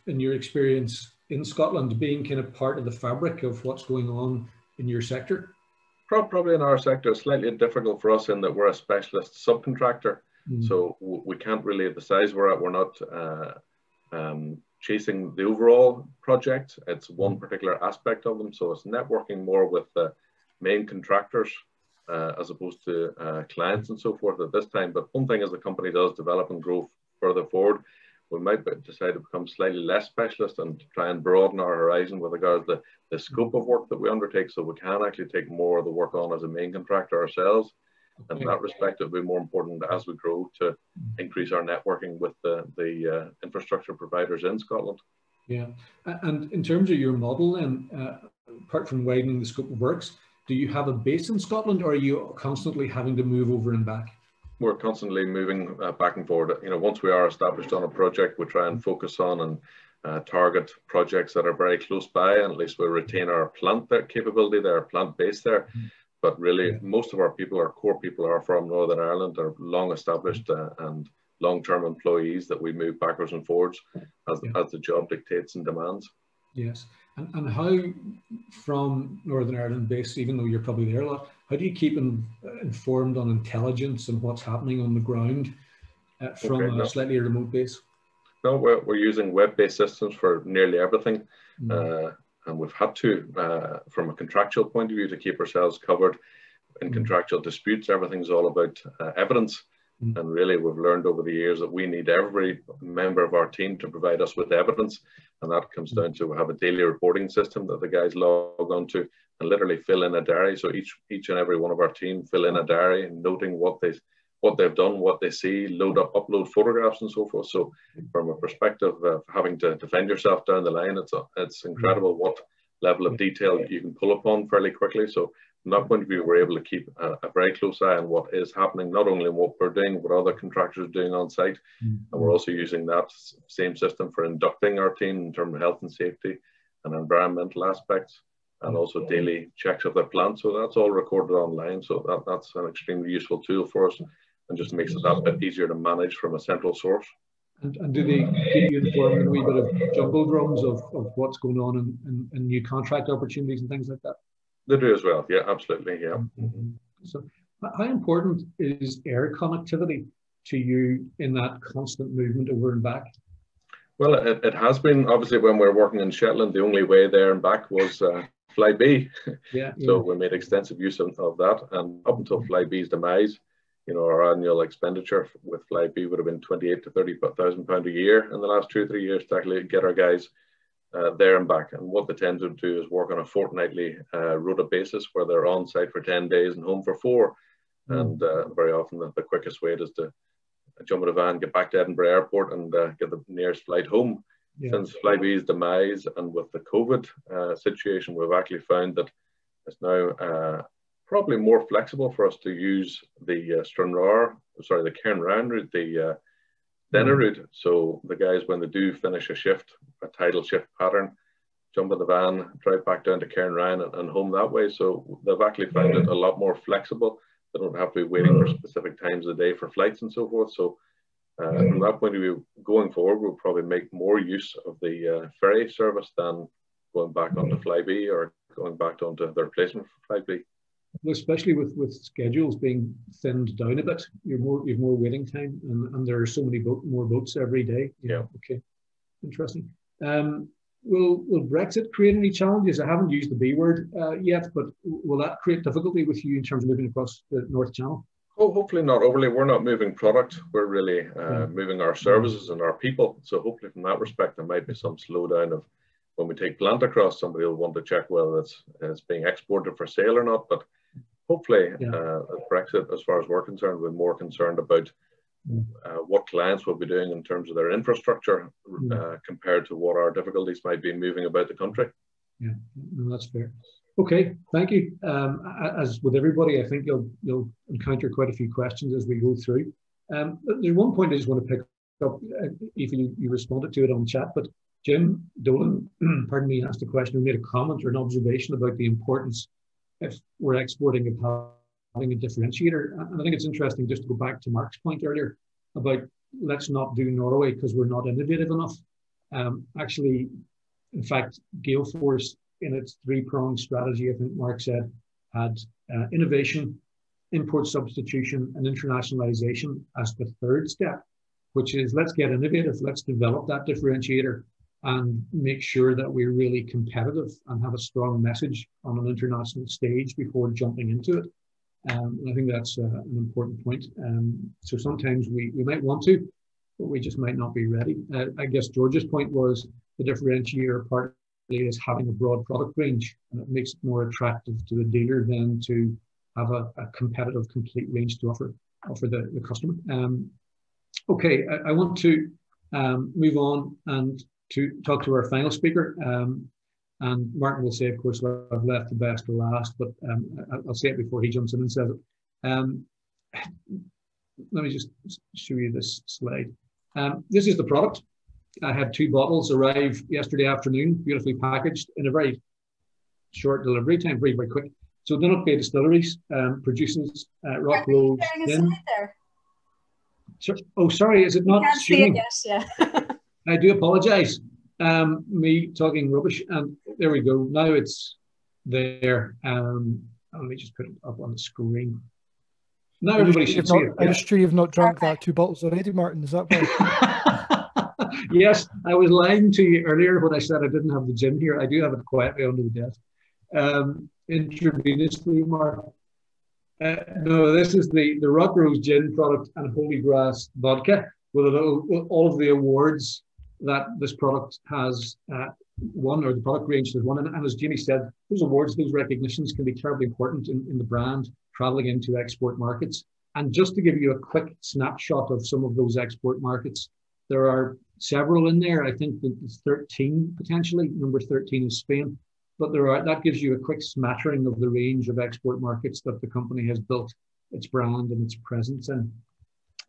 in your experience in Scotland, being kind of part of the fabric of what's going on in your sector? Probably in our sector, slightly difficult for us in that we're a specialist subcontractor. Mm. So we can't really, at the size we're at, we're not uh, um, chasing the overall project. It's one mm. particular aspect of them. So it's networking more with the main contractors uh, as opposed to uh, clients and so forth at this time. But one thing as the company does develop and grow further forward, we might decide to become slightly less specialist and try and broaden our horizon with regards to the scope of work that we undertake so we can actually take more of the work on as a main contractor ourselves. And in that respect, it will be more important as we grow to increase our networking with the, the uh, infrastructure providers in Scotland. Yeah, and in terms of your model, and uh, apart from widening the scope of works, do you have a base in Scotland or are you constantly having to move over and back? We're constantly moving uh, back and forward. You know, once we are established on a project, we try and focus on and uh, target projects that are very close by, and at least we retain our plant there, capability there, plant base there. Mm-hmm. But really, most of our people, our core people, are from Northern Ireland, are long established uh, and long-term employees that we move backwards and forwards as, yeah. as the job dictates and demands. Yes, and, and how from Northern Ireland based, even though you're probably there a lot, how do you keep uh, informed on intelligence and what's happening on the ground uh, from okay, a no. slightly remote base? No, we're, we're using web-based systems for nearly everything. Mm. Uh, and we've had to, uh, from a contractual point of view, to keep ourselves covered in mm. contractual disputes. Everything's all about uh, evidence. Mm. And really, we've learned over the years that we need every member of our team to provide us with evidence. And that comes mm. down to we have a daily reporting system that the guys log on to and literally fill in a diary. So each each and every one of our team fill in a diary, and noting what they what they've done, what they see, load up, upload photographs and so forth. So mm. from a perspective of having to defend yourself down the line, it's a, it's incredible mm. what level of detail you can pull upon fairly quickly. So from that point of view, we're able to keep a, a, very close eye on what is happening, not only in what we're doing, what other contractors are doing on site. Mm. And we're also using that same system for inducting our team in terms of health and safety and environmental aspects and also daily checks of their plant. So that's all recorded online. So that, that's an extremely useful tool for us and just makes it that bit easier to manage from a central source. And, and do they keep you informed in a wee bit of jumble drums of, of what's going on and, and, new contract opportunities and things like that? They do as well. Yeah, absolutely. Yeah. Mm-hmm. So, how important is air connectivity to you in that constant movement over and back? Well, it, it has been obviously when we are working in Shetland, the only way there and back was uh, Flybe. Yeah, so yeah. we made extensive use of, of that, and up until Flybe's demise, you know, our annual expenditure with Flybe would have been 28 to 30,000 pound a year in the last two or three years to actually get our guys uh, there and back. And what they tend to do is work on a fortnightly uh, rota basis where they're on site for 10 days and home for four. Mm. And uh, very often the, the, quickest way is to jump in a van, get back to Edinburgh Airport and uh, get the nearest flight home. Yeah. Since Flybe's demise and with the COVID uh, situation, we've actually found that it's now uh, probably more flexible for us to use the uh, Stranraer, sorry, the Cairnryan route, the uh, Stena mm. route. So the guys, when they do finish a shift, a tidal shift pattern, jump in the van, drive back down to Cairnryan and, and home that way. So they've actually found it a lot more flexible. They don't have to be waiting for specific times of the day for flights and so forth. So uh, from that point of view, going forward, we'll probably make more use of the uh, ferry service than going back onto Flybe or going back onto the replacement for Flybe especially with with schedules being thinned down a bit, you're more you've more waiting time, and, and there are so many boat, more boats every day. Yeah. Okay. Interesting. Um, will will Brexit create any challenges? I haven't used the B word uh, yet, but will that create difficulty with you in terms of moving across the North Channel? Oh, hopefully not overly. We're not moving product. We're really uh, yeah. moving our services and our people. So hopefully, from that respect, there might be some slowdown of when we take plant across. Somebody will want to check whether it's, it's being exported for sale or not. But hopefully yeah. uh, Brexit, as far as we're concerned, we're more concerned about mm. uh, what clients will be doing in terms of their infrastructure mm. uh, compared to what our difficulties might be moving about the country. Yeah, no, that's fair. Okay, thank you. Um, as with everybody, I think you'll you'll encounter quite a few questions as we go through. Um, there's one point I just want to pick up. If uh, you, you responded to it on chat, but Jim Dolan, pardon me, asked a question or made a comment or an observation about the importance if we're exporting of having a differentiator. And I think it's interesting just to go back to Marc's point earlier about let's not do Norway because we're not innovative enough. Um, actually, in fact, Gael Force in its three-pronged strategy, I think Mark said, had uh, innovation, import substitution, and internationalization as the third step, which is let's get innovative, let's develop that differentiator and make sure that we're really competitive and have a strong message on an international stage before jumping into it. Um, I think that's uh, an important point. Um, so sometimes we, we might want to, but we just might not be ready. Uh, I guess George's point was the differentiator partly is having a broad product range, and it makes it more attractive to the dealer than to have a, a competitive, complete range to offer offer the, the customer. Um, okay, I, I, want to um, move on and to talk to our final speaker. Um, and Martin will say, of course, I've left the best to last, but um, I'll say it before he jumps in and says it. Um, let me just show you this slide. Um, this is the product. I had two bottles arrive yesterday afternoon, beautifully packaged in a very short delivery time, very, very quick. So Dunnet Bay Distilleries um, produces uh, Rock. So, oh, sorry, is it not? can't see it yet, yeah. I do apologize. Um, me talking rubbish. And there we go. Now it's there. Um, let me just put it up on the screen. Now everybody should see it. I'm sure you've not drunk that two bottles already, Martin. Is that right? yes, I was lying to you earlier when I said I didn't have the gin here. I do have it quietly under the desk. Um, intravenously, Mark. Uh, no, this is the, the Rock Rose gin product and Holy Grass vodka with, little, with all of the awards that this product has uh, won, or the product range has won. And, and, as Jamie said, those awards, those recognitions can be terribly important in, in the brand traveling into export markets. And just to give you a quick snapshot of some of those export markets, there are several in there. I think there's 13 potentially. Number 13 is Spain. but there are that gives you a quick smattering of the range of export markets that the company has built its brand and its presence in.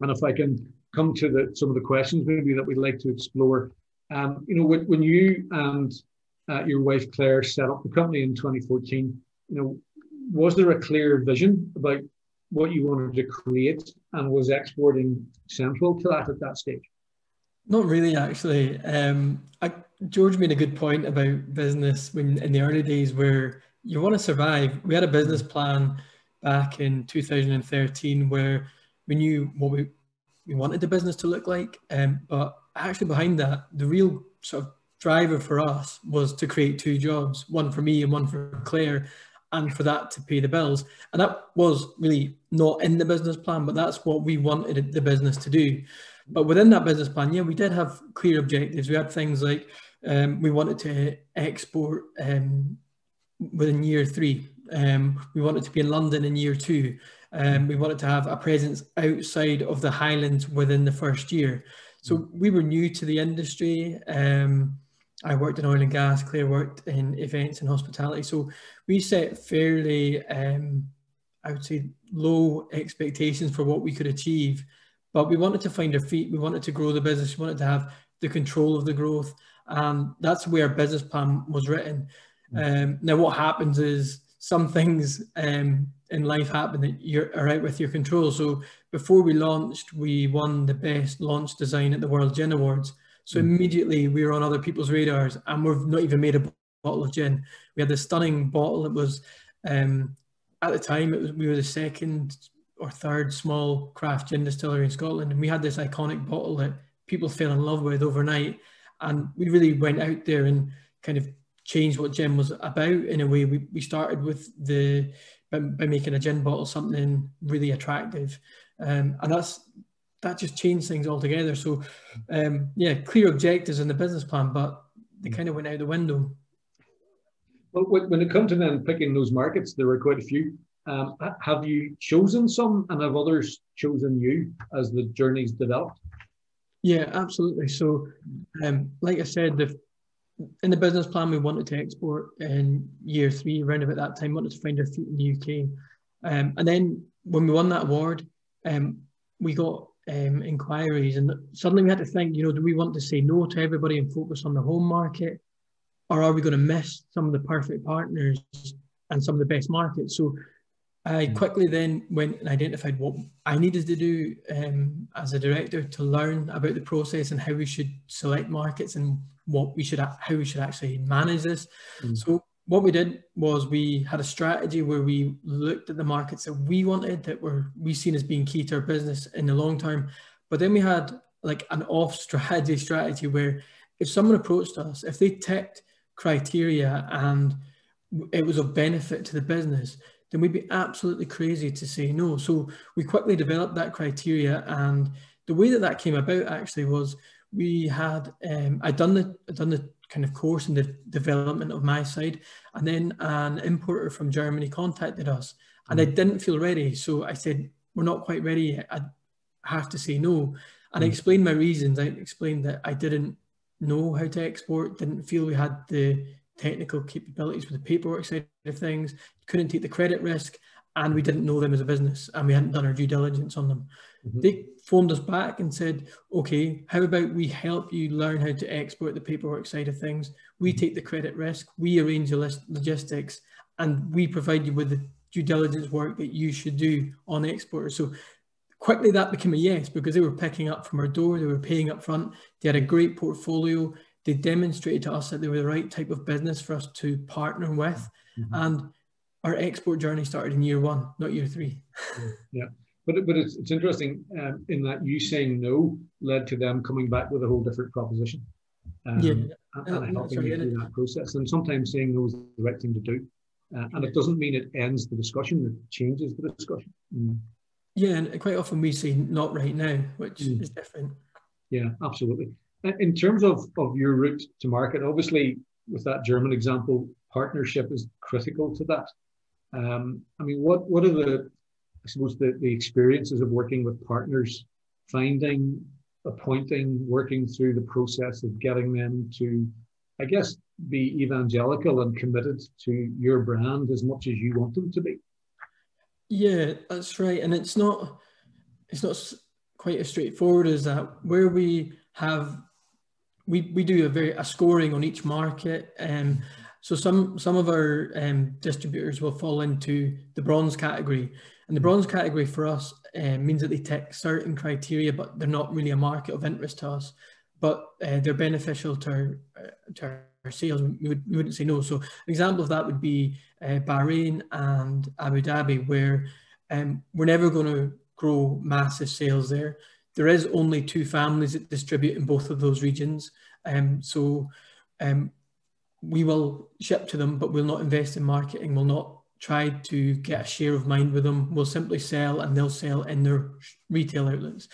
And if I can come to the, some of the questions maybe that we'd like to explore, um, you know, when, when you and uh, your wife Claire set up the company in 2014, you know, was there a clear vision about what you wanted to create, and was exporting central to that at that stage? Not really, actually. Um, I, George made a good point about business when in the early days where you want to survive. We had a business plan back in 2013 where we knew what we, we wanted the business to look like. Um, but actually behind that, the real sort of driver for us was to create two jobs, one for me and one for Claire, and for that to pay the bills. And that was really not in the business plan, but that's what we wanted the business to do. But within that business plan, yeah, we did have clear objectives. We had things like um, we wanted to export um, within year three. Um, we wanted to be in London in year two. Um, we wanted to have a presence outside of the Highlands within the first year. So we were new to the industry. Um, I worked in oil and gas, Claire worked in events and hospitality. So we set fairly, um, I would say, low expectations for what we could achieve. But we wanted to find our feet. We wanted to grow the business. We wanted to have the control of the growth. And that's where our business plan was written. Mm. Um, now, what happens is some things um, in life happen that you're out with your control. So before we launched, we won the best launch design at the World Gin Awards. So mm. immediately we were on other people's radars, and we've not even made a bottle of gin. We had this stunning bottle. It was um, at the time it was we were the second or third small craft gin distillery in Scotland, and we had this iconic bottle that people fell in love with overnight. And we really went out there and kind of changed what gin was about in a way. We, we started with the by, by making a gin bottle something really attractive, um, and that's that just changed things altogether. So, um, yeah, clear objectives in the business plan, but they kind of went out the window. Well, when it comes to then picking those markets, there were quite a few. Um, have you chosen some, and have others chosen you as the journeys developed? Yeah, absolutely. So, um, like I said, the, in the business plan, we wanted to export in year three, around about that time, wanted to find our feet in the UK. Um, and then when we won that award, um, we got um, inquiries, and suddenly we had to think, you know, do we want to say no to everybody and focus on the home market, or are we going to miss some of the perfect partners and some of the best markets? So I hmm. quickly then went and identified what I needed to do um, as a director to learn about the process and how we should select markets and what we should how we should actually manage this. Mm. So what we did was we had a strategy where we looked at the markets that we wanted that were we seen as being key to our business in the long term. But then we had like an off strategy strategy where if someone approached us, if they ticked criteria and it was of benefit to the business, then we'd be absolutely crazy to say no. So we quickly developed that criteria, and the way that that came about actually was we had um, I'd done the I'd done the kind of course in the development of my side. And then an importer from Germany contacted us and I mm. didn't feel ready. So I said, we're not quite ready yet. I have to say no. And I mm. explained my reasons. I explained that I didn't know how to export, didn't feel we had the technical capabilities with the paperwork side of things, couldn't take the credit risk, and we didn't know them as a business and we hadn't done our due diligence on them. Mm-hmm. They phoned us back and said, okay, how about we help you learn how to export the paperwork side of things? We mm-hmm. take the credit risk, we arrange the logistics, and we provide you with the due diligence work that you should do on exporters. So quickly that became a yes because they were picking up from our door, they were paying up front, they had a great portfolio, they demonstrated to us that they were the right type of business for us to partner with. Mm-hmm. And our export journey started in year one, not year three. yeah. But, but it's, it's interesting um, in that you saying no led to them coming back with a whole different proposition. Um, yeah. And, and helping you through that process. And sometimes saying no is the right thing to do. Uh, and it doesn't mean it ends the discussion, it changes the discussion. Mm. Yeah, and quite often we say not right now, which mm. is different. Yeah, absolutely. In terms of, of your route to market, obviously with that German example, partnership is critical to that. Um, I mean, what what are the I suppose the, the experiences of working with partners, finding, appointing, working through the process of getting them to, I guess, be evangelical and committed to your brand as much as you want them to be. Yeah, that's right. And it's not it's not quite as straightforward as that. Where we have we, we do a very a scoring on each market. Um, so some some of our um, distributors will fall into the bronze category, and the bronze category for us uh, means that they tick certain criteria, but they're not really a market of interest to us. But uh, they're beneficial to our, uh, to our sales. We, would, we wouldn't say no. So an example of that would be uh, Bahrain and Abu Dhabi, where um, we're never going to grow massive sales there. There is only two families that distribute in both of those regions. Um, so um, we will ship to them, but we'll not invest in marketing. We'll not try to get a share of mind with them. We'll simply sell and they'll sell in their retail outlets.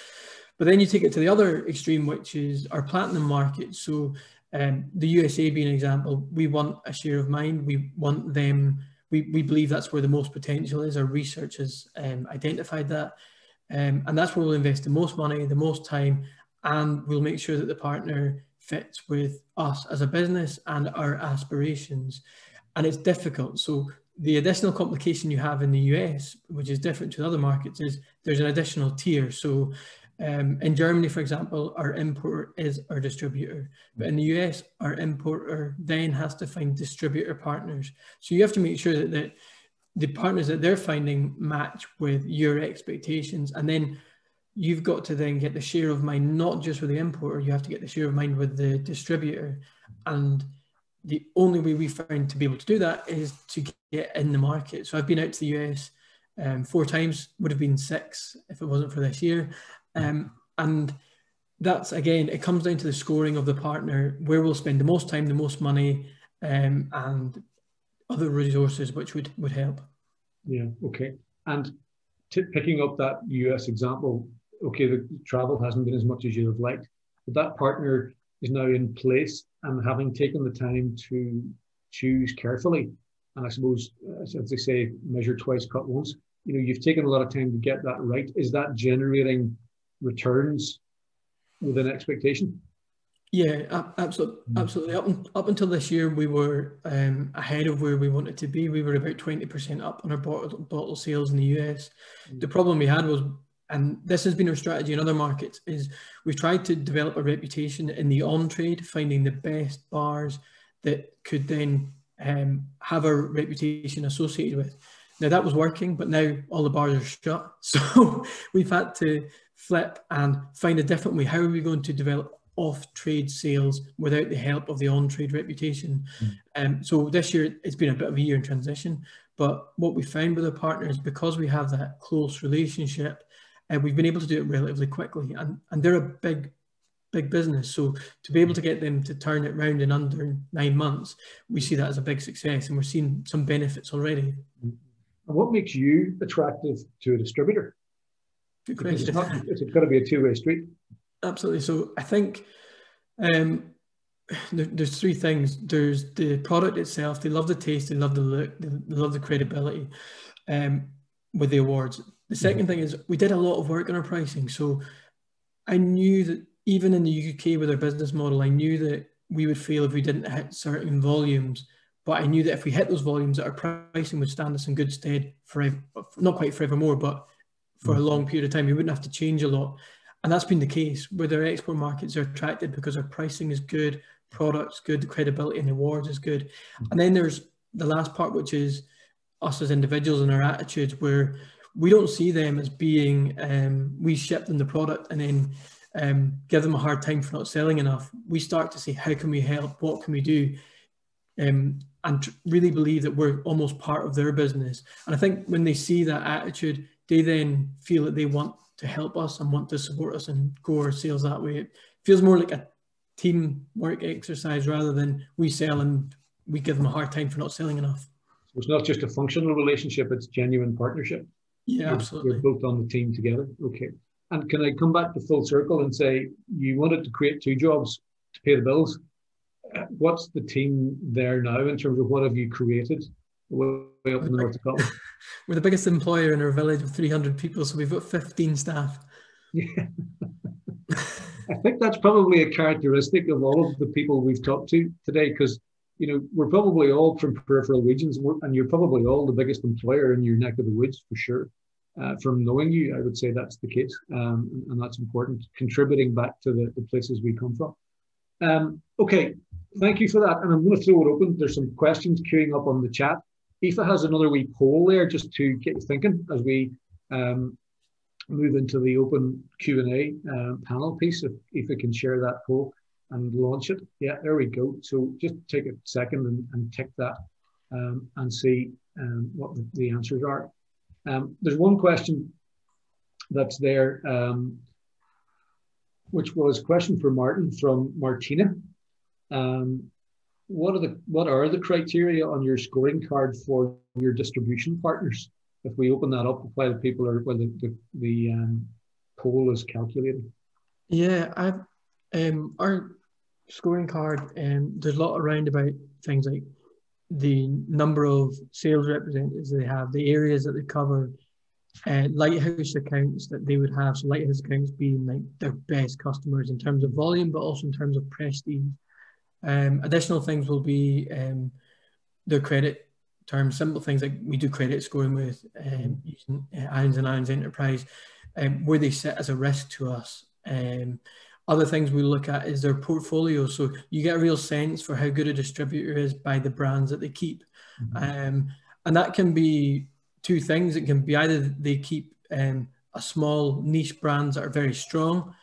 But then you take it to the other extreme, which is our platinum market. So um, the USA being an example, we want a share of mind. We want them, we, we believe that's where the most potential is. Our research has um, identified that. Um, and that's where we'll invest the most money, the most time, and we'll make sure that the partner fits with us as a business and our aspirations. And it's difficult. So the additional complication you have in the US, which is different to other markets, is there's an additional tier. So um, in Germany, for example, our importer is our distributor. But in the US, our importer then has to find distributor partners. So you have to make sure that, that the partners that they're finding match with your expectations. And then you've got to then get the share of mind, not just with the importer, you have to get the share of mind with the distributor. And the only way we found to be able to do that is to get in the market. So I've been out to the US um, four times, would have been six if it wasn't for this year. Um, and that's again, it comes down to the scoring of the partner, where we'll spend the most time, the most money, um, and other resources which would, would help. Yeah, okay. And picking up that US example, okay, the travel hasn't been as much as you'd have liked, but that partner is now in place and having taken the time to choose carefully, and I suppose, as they say, measure twice, cut once. You know, you've taken a lot of time to get that right. Is that generating returns within expectation? Yeah, absolutely. Mm. Absolutely. Up, up until this year, we were um, ahead of where we wanted to be. We were about 20% up on our bottle, bottle sales in the US. Mm. The problem we had was and this has been our strategy in other markets is we've tried to develop a reputation in the on trade finding the best bars that could then um, have a reputation associated with now that was working but now all the bars are shut so we've had to flip and find a different way how are we going to develop off trade sales without the help of the on trade reputation mm. um, so this year it's been a bit of a year in transition but what we found with our partners because we have that close relationship and we've been able to do it relatively quickly. And, and they're a big, big business. So to be able to get them to turn it around in under nine months, we see that as a big success and we're seeing some benefits already. And what makes you attractive to a distributor? Good question. It's, not, it's got to be a two-way street. Absolutely. So I think um, there, there's three things. There's the product itself. They love the taste. They love the look. They love the credibility um, with the awards. The second mm-hmm. thing is we did a lot of work on our pricing. So I knew that even in the UK with our business model, I knew that we would fail if we didn't hit certain volumes. But I knew that if we hit those volumes, that our pricing would stand us in good stead for not quite forevermore, but for a long mm-hmm. period of time. We wouldn't have to change a lot. And that's been the case where their export markets are attracted because our pricing is good, products good, the credibility and the awards is good. Mm-hmm. And then there's the last part, which is us as individuals and our attitudes, where we don't see them as being um, we ship them the product and then um, give them a hard time for not selling enough. We start to say, how can we help? What can we do? Um, and really believe that we're almost part of their business. And I think when they see that attitude, they then feel that they want to help us and want to support us and grow our sales that way. It feels more like a team work exercise rather than we sell and we give them a hard time for not selling enough. So it's not just a functional relationship, it's genuine partnership. Yeah, absolutely. You're both on the team together. Okay. And can I come back to full circle and say you wanted to create two jobs to pay the bills? Uh, what's the team there now in terms of what have you created way up in the North Dakota? We're the biggest employer in our village with 300 people, so we've got 15 staff. Yeah. I think that's probably a characteristic of all of the people we've talked to today because you know, we're probably all from peripheral regions, and you're probably all the biggest employer in your neck of the woods for sure. Uh, from knowing you, I would say that's the case, um, and, and, that's important. Contributing back to the, the places we come from. Um, okay, thank you for that. And I'm going to throw it open. There's some questions queuing up on the chat. Aoife has another wee poll there just to get you thinking as we um, move into the open Q&A uh, panel piece. If Aoife can share that poll and launch it. Yeah, there we go. So just take a second and, and tick that um, and see um, what the, the, answers are. Um, there's one question that's there, um, which was a question for Martin from Martina. Um, what are the what are the criteria on your scoring card for your distribution partners? If we open that up, while people are while the the, the um, poll is calculated. Yeah, I've um, our scoring card, um, there's a lot around about things like the number of sales representatives they have, the areas that they cover, uh, lighthouse accounts that they would have. So lighthouse accounts being like their best customers in terms of volume, but also in terms of prestige. Um, additional things will be um, their credit terms, simple things like we do credit scoring with um, using uh, Irons and Irons Enterprise, um, where they sit as a risk to us. Um, other things we look at is their portfolio. So you get a real sense for how good a distributor is by the brands that they keep. Mm-hmm. Um, and that can be two things. It can be either they keep um, a small niche brands that are very strong.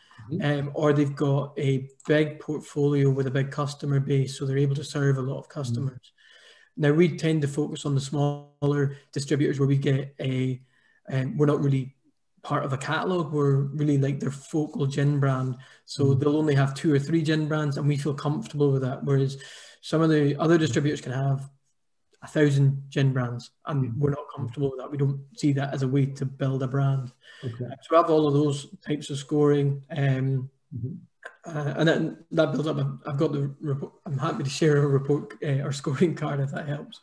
Um, or they've got a big portfolio with a big customer base, so they're able to serve a lot of customers. Mm-hmm. Now we tend to focus on the smaller distributors where we get a, um, we're not really part of a catalog. We're really like their focal gin brand. So mm. they'll only have two or three gin brands and we feel comfortable with that. Whereas some of the other distributors can have a thousand gin brands and mm. we're not comfortable with that. We don't see that as a way to build a brand. Okay. So we have all of those types of scoring. Um, mm-hmm. uh, and then that builds up. I've got the report. I'm happy to share a report uh, or scoring card if that helps.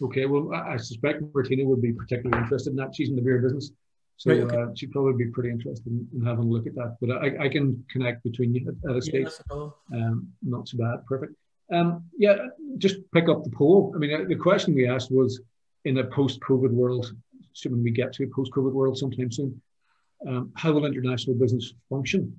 Okay, well, I suspect Martina would be particularly interested in that. She's in the beer business. So right, okay. uh, she'd probably be pretty interested in, in, having a look at that. But I, I can connect between you at, at a stage. um, not so bad. Perfect. Um, yeah, just pick up the poll. I mean, uh, the question we asked was in a post-COVID world, assuming we get to a post-COVID world sometime soon, um, how will international business function?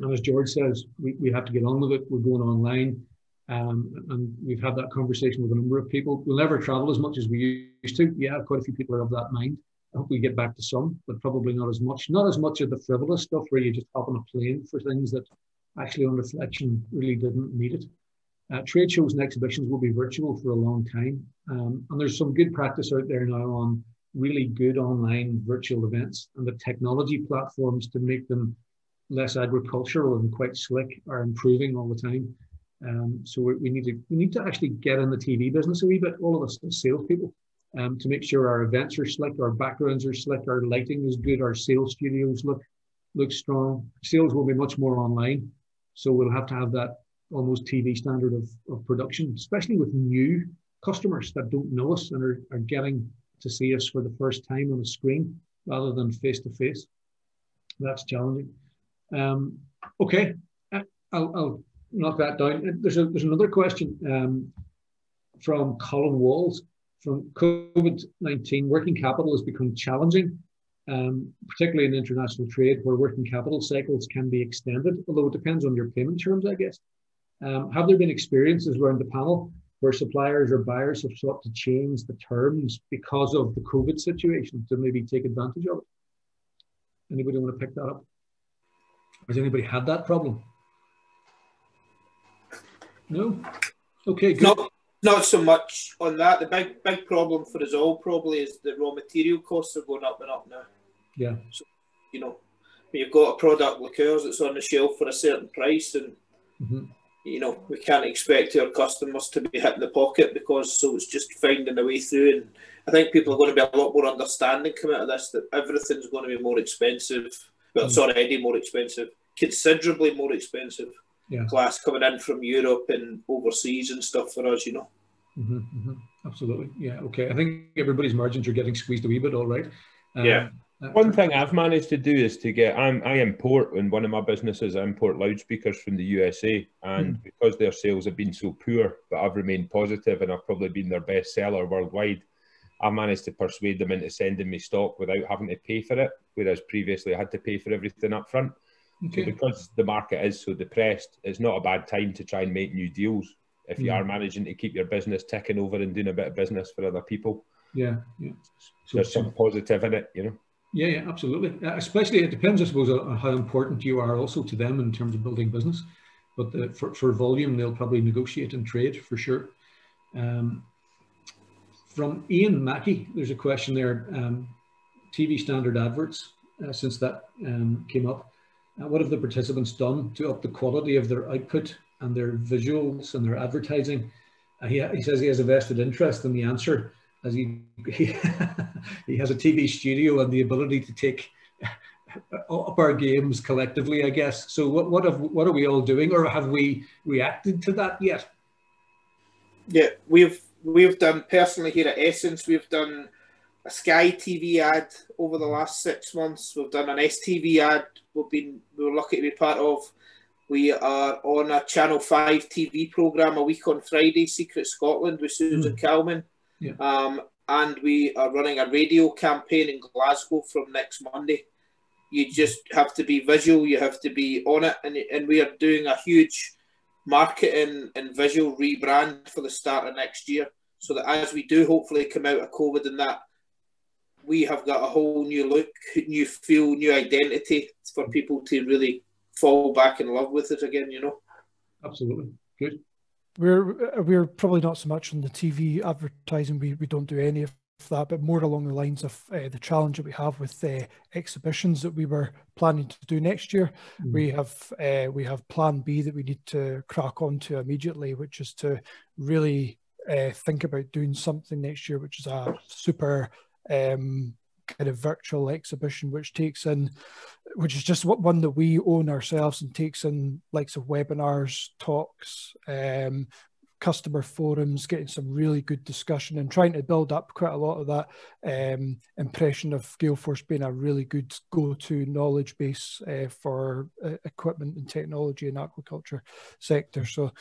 And as George says, we, we have to get on with it. We're going online. Um, and we've had that conversation with a number of people. We'll never travel as much as we used to. Yeah, quite a few people are of that mind. I hope we get back to some, but probably not as much. Not as much of the frivolous stuff where you just hop on a plane for things that actually, on reflection, really didn't need it. Uh, trade shows and exhibitions will be virtual for a long time. Um, and there's some good practice out there now on really good online virtual events and the technology platforms to make them less agricultural and quite slick are improving all the time. Um, so we, we, need to we need to actually get in the TV business a wee bit. All of us as salespeople, um, to make sure our events are slick, our backgrounds are slick, our lighting is good, our sales studios look look strong. Sales will be much more online, so we'll have to have that almost TV standard of, of production, especially with new customers that don't know us and are, are getting to see us for the first time on a screen rather than face to face. That's challenging. Um, okay, I'll, I'll, knock that down. There's a, there's another question um, from Colin Walls from COVID-19, working capital has become challenging, um, particularly in international trade where working capital cycles can be extended, although it depends on your payment terms, I guess. Um, have there been experiences around the panel where suppliers or buyers have sought to change the terms because of the COVID situation to maybe take advantage of it? Anybody want to pick that up? Has anybody had that problem? No? Okay, good. No, not so much on that. The big big problem for us all probably is the raw material costs are going up and up now. Yeah. So, you know, when you've got a product like ours that's on the shelf for a certain price, and mm-hmm. You know we can't expect our customers to be hitting the pocket because so it's just finding a way through. And I think people are going to be a lot more understanding coming out of this that everything's going to be more expensive. Well, it's already more expensive, considerably more expensive yeah. glass coming in from Europe and overseas and stuff for us, you know. Mm-hmm, mm-hmm. Absolutely. Yeah. Okay. I think everybody's margins are getting squeezed a wee bit, all right. Um, yeah. One thing I've managed to do is to get I'm, I import in one of my businesses I import loudspeakers from the USA and mm. because their sales have been so poor but I've remained positive and I've probably been their best seller worldwide I've managed to persuade them into sending me stock without having to pay for it whereas previously I had to pay for everything up front okay. so because the market is so depressed it's not a bad time to try and make new deals if you mm. are managing to keep your business ticking over and doing a bit of business for other people yeah yeah so, there's some positive in it you know yeah, yeah, absolutely. Uh, especially, it depends, I suppose, on how important you are also to them in terms of building business. But the, for, for volume, they'll probably negotiate and trade for sure. Um, from Ian Mackey, there's a question there. Um, TV standard adverts, uh, since that um, came up, uh, what have the participants done to up the quality of their output and their visuals and their advertising? Uh, he, he says he has a vested interest in the answer as he, he, he has a TV studio and the ability to take up our games collectively, I guess. So what what have what are we all doing, or have we reacted to that yet? Yeah, we've we've done personally here at Essence. We've done a Sky TV ad over the last six months. We've done an STV ad. We've been we were lucky to be part of. We are on a Channel Five TV program a week on Friday, Secret Scotland with Susan mm. Calman. Yeah. Um, and we are running a radio campaign in Glasgow from next Monday. You just have to be visual, you have to be on it, and, and we are doing a huge marketing and visual rebrand for the start of next year. So that as we do hopefully come out of COVID and that, we have got a whole new look, new feel, new identity for people to really fall back in love with it again, you know. Absolutely. Good. We're we're probably not so much on the TV advertising. We we don't do any of that, but more along the lines of uh, the challenge that we have with uh, exhibitions that we were planning to do next year. Mm. We have uh, we have Plan B that we need to crack on to immediately, which is to really uh, think about doing something next year, which is a super um, kind of virtual exhibition, which takes in, which is just what one that we own ourselves and takes in likes of webinars, talks, um, customer forums, getting some really good discussion and trying to build up quite a lot of that um, impression of Gael Force being a really good go-to knowledge base uh, for uh, equipment and technology in aquaculture sector. So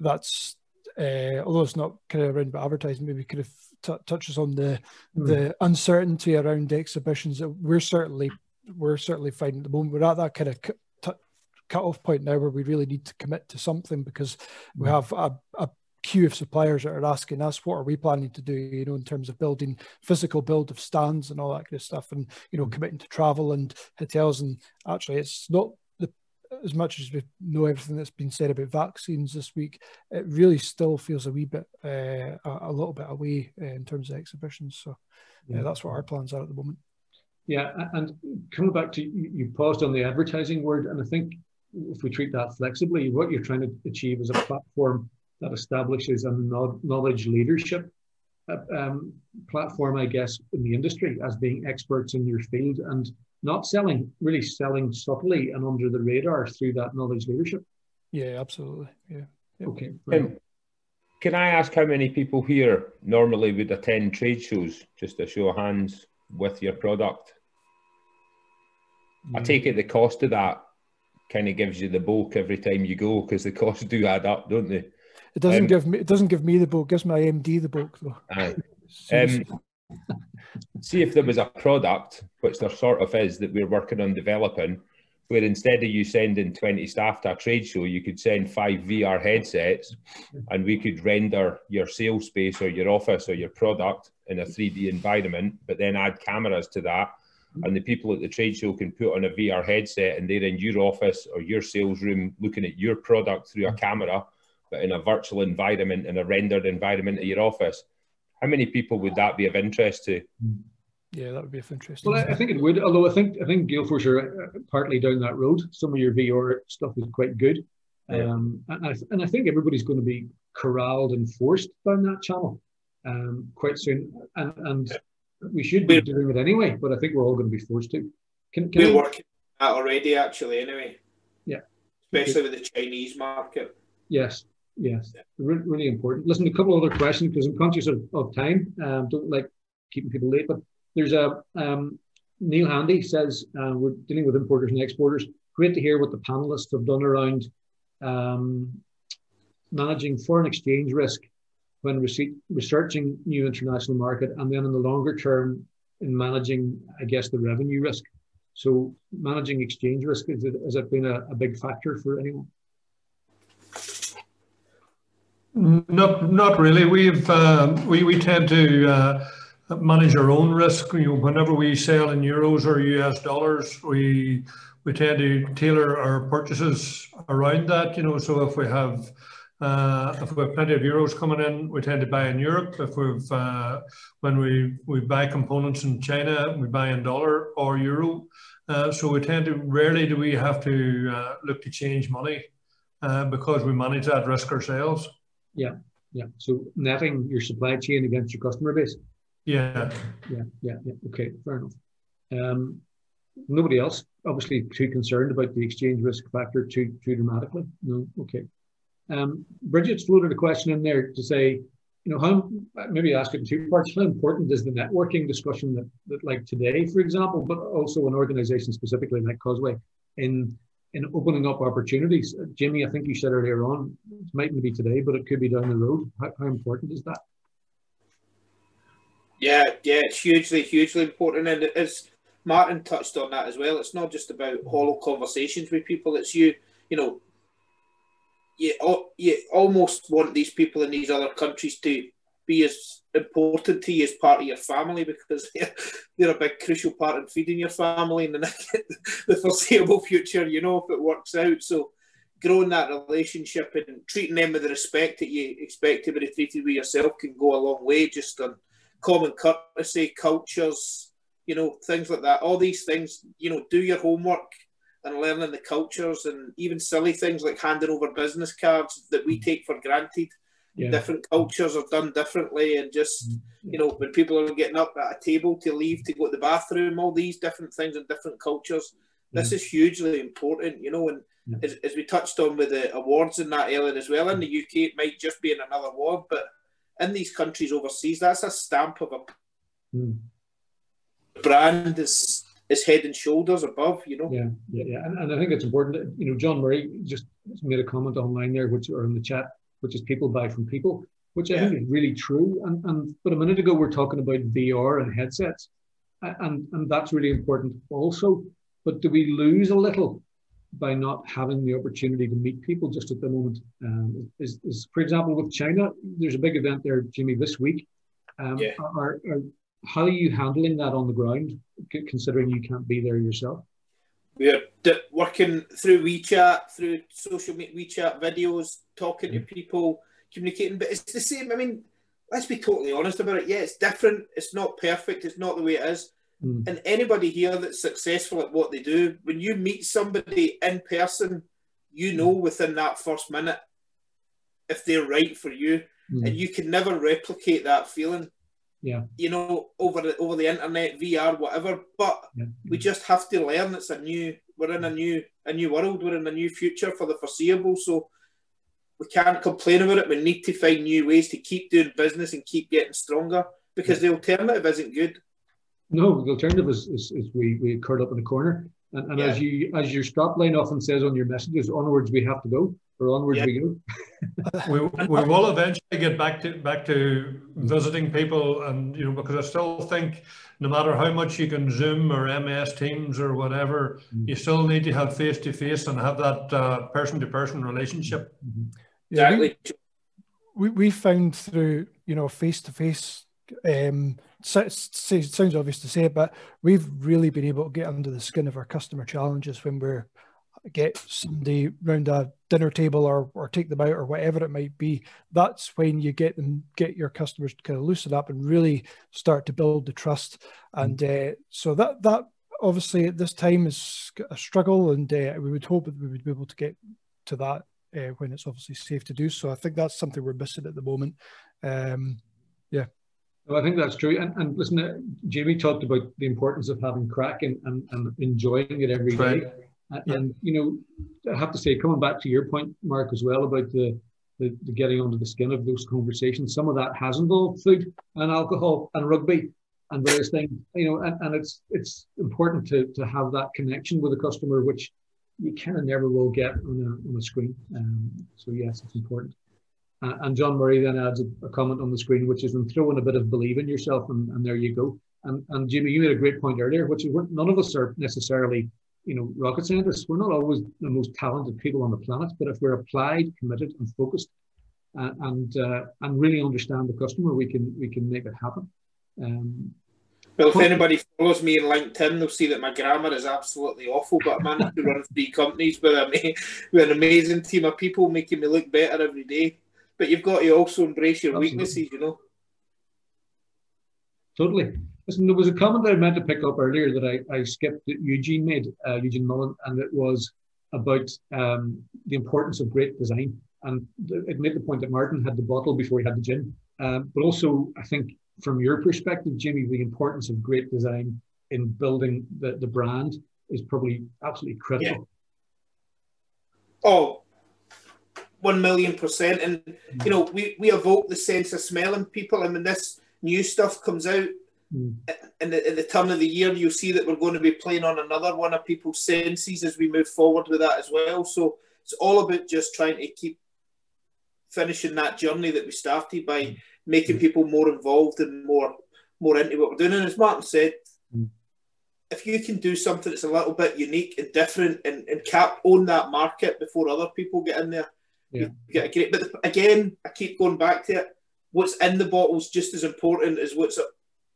that's uh, although it's not kind of around about advertising, maybe kind of t- touches on the mm. the uncertainty around exhibitions that we're certainly we're certainly finding at the moment. We're at that kind of cut cut off point now where we really need to commit to something because we hmm. have a, a queue of suppliers that are asking us what are we planning to do you know in terms of building physical build of stands and all that kind of stuff and you know hmm. committing to travel and hotels and actually it's not as much as we know everything that's been said about vaccines this week, it really still feels a wee bit, uh, a, little bit away uh, in terms of exhibitions. So yeah. that's what our plans are at the moment. Yeah, and coming back to you paused on the advertising word, and I think if we treat that flexibly, what you're trying to achieve is a platform that establishes a knowledge leadership uh, um, platform, I guess, in the industry as being experts in your field and not selling, really selling subtly and under the radar through that knowledge leadership. Yeah, absolutely. Yeah. Yep. Okay. Um, can I ask how many people here normally would attend trade shows, just to show hands, with your product? I take it the cost of that kind of gives you the bulk every time you go because the costs do add up, don't they? It doesn't um, give me. It doesn't give me the bulk. Gives my MD the bulk though. Aye. um, see if there was a product, which there sort of is, that we're working on developing, where instead of you sending 20 staff to a trade show, you could send five VR headsets and we could render your sales space or your office or your product in a 3D environment, but then add cameras to that. And the people at the trade show can put on a VR headset and they're in your office or your sales room looking at your product through a camera, but in a virtual environment, in a rendered environment of your office how many people would that be of interest to? Yeah, that would be of interest. Well, I think it would. Although I think I think Gael Force are uh, partly down that road. Some of your VR stuff is quite good, yeah. um, and, I, and I think everybody's going to be corralled and forced down that channel um, quite soon. And, and we should be doing it anyway, but I think we're all going to be forced to. Can, can we're I, working that already, actually. Anyway. Yeah. Especially with the Chinese market. Yes. Yes, Re- really important. Listen, a couple other questions because I'm conscious of, of time. Um, don't like keeping people late, but there's a um, Neil Handy says uh, we're dealing with importers and exporters. Great to hear what the panelists have done around um, managing foreign exchange risk when researching new international market, and then in the longer term in managing, I guess, the revenue risk. So managing exchange risk is it, has it been a, a big factor for anyone? Not not really. We've uh, we we tend to uh, manage our own risk. You know, whenever we sell in euros or US dollars, we we tend to tailor our purchases around that. You know, so if we have uh, if we have plenty of euros coming in, we tend to buy in Europe. If we've uh, when we we buy components in China, we buy in dollar or euro. Uh, so we tend to rarely do we have to uh, look to change money uh, because we manage that risk ourselves. Yeah, yeah. So netting your supply chain against your customer base. Yeah. Yeah, yeah, yeah. Okay, fair enough. Um, nobody else obviously too concerned about the exchange risk factor too too dramatically. No, okay. Um, Bridget's floated a question in there to say, you know, how maybe ask it in two parts. How important is the networking discussion that, that like today, for example, but also an organization specifically like Causeway in in opening up opportunities. Uh, Jimmy, I think you said earlier on, it mightn't be today, but it could be down the road. How, how important is that? Yeah, yeah, it's hugely, hugely important. And as Martin touched on that as well, it's not just about hollow conversations with people. It's you, you know, you, you almost want these people in these other countries to be as important to you as part of your family because they're, they're a big crucial part in feeding your family in the, the foreseeable future, you know, if it works out. So growing that relationship and treating them with the respect that you expect to be treated with yourself can go a long way just on common courtesy, cultures, you know, things like that. All these things, you know, do your homework and learning the cultures and even silly things like handing over business cards that we mm. take for granted yeah. different cultures are done differently and just mm-hmm. you know when people are getting up at a table to leave to go to the bathroom all these different things in different cultures this is hugely important you know and as, as we touched on with the awards in that earlier as well in the uk it might just be in another award but in these countries overseas that's a stamp of a mm. brand is is head and shoulders above, you know. Yeah, yeah, yeah. And, and I think it's important that, you know, John Murray just made a comment online there, which or in the chat, which is people buy from people, which I think is really true. And, and but a minute ago we are talking about VR and headsets, and and that's really important also. But do we lose a little by not having the opportunity to meet people just at the moment? Um, is, is for example with China, there's a big event there, Jimmy, this week. Um, yeah. Are, are, how are you handling that on the ground, considering you can't be there yourself? We're working through WeChat, through social media, WeChat videos, talking mm-hmm. to people, communicating. But it's the same. I mean, let's be totally honest about it. Yeah, it's different. It's not perfect. It's not the way it is. Mm. And anybody here that's successful at what they do, when you meet somebody in person, you know mm. within that first minute if they're right for you, mm. and you can never replicate that feeling. Yeah. You know, over the over the internet, VR, whatever. But yeah. we just have to learn. It's a new. We're in a new a new world. We're in a new future for the foreseeable. So we can't complain about it. We need to find new ways to keep doing business and keep getting stronger because the alternative isn't good. No, the alternative is, is, is we, we curl up in a corner. And, and yeah. as you as your stop line often says on your messages, onwards we have to go, or onwards yeah. we go. we, we will eventually get back to back to visiting people, and you know because I still think no matter how much you can Zoom or MS Teams or whatever, mm-hmm. you still need to have face to face and have that person to person relationship. Mm-hmm. Exactly. Yeah, we, we found through you know face to face um sounds obvious to say, but we've really been able to get under the skin of our customer challenges when we're get somebody round a dinner table or or take them out or whatever it might be. That's when you get them get your customers to kind of loosen up and really start to build the trust. And uh, so that that obviously at this time is a struggle, and uh, we would hope that we would be able to get to that uh, when it's obviously safe to do so. I think that's something we're missing at the moment. Um, yeah. Well, I think that's true. And, and listen, uh, Jamie talked about the importance of having crack and, and, and enjoying it every day. Right. And, yeah. and, you know, I have to say, coming back to your point, Marc, as well about the, the, the, getting under the skin of those conversations, some of that has involved food and alcohol and rugby. and various things, you know, and, and it's it's important to, to have that connection with the customer, which you kind of never will get on a, on a screen. Um, so yes, it's important. Uh, and John Murray then adds a, a, comment on the screen, which is, and throw in a bit of believe in yourself, and, and there you go. And, and Jimmy, you made a great point earlier, which is none of us are necessarily, you know, rocket scientists. We're not always the most talented people on the planet, but if we're applied, committed, and focused, uh, and uh, and really understand the customer, we can we can make it happen. Um, well, if anybody follows me in LinkedIn, they'll see that my grammar is absolutely awful, but I managed to run three companies with, a, with an amazing team of people making me look better every day. But you've got to also embrace your Absolutely. weaknesses, you know. Totally. Listen, there was a comment that I meant to pick up earlier that I, I skipped that Eugene made, uh, Eugene Mullen, and it was about um, the importance of great design. And it made the point that Martin had the bottle before he had the gin. Um, but also, I think from your perspective, Jimmy, the importance of great design in building the, the brand is probably absolutely critical. Yeah. Oh, one million percent. And you know, we, we evoke the sense of smell in people. I mean, this new stuff comes out mm. in the, in the turn of the year, you'll see that we're going to be playing on another one of people's senses as we move forward with that as well. So it's all about just trying to keep finishing that journey that we started by mm making people more involved and more more into what we're doing. And as Martin said, mm. if you can do something that's a little bit unique and different and, and cap own that market before other people get in there, yeah. you get a great. But again, I keep going back to it. What's in the bottle is just as important as what's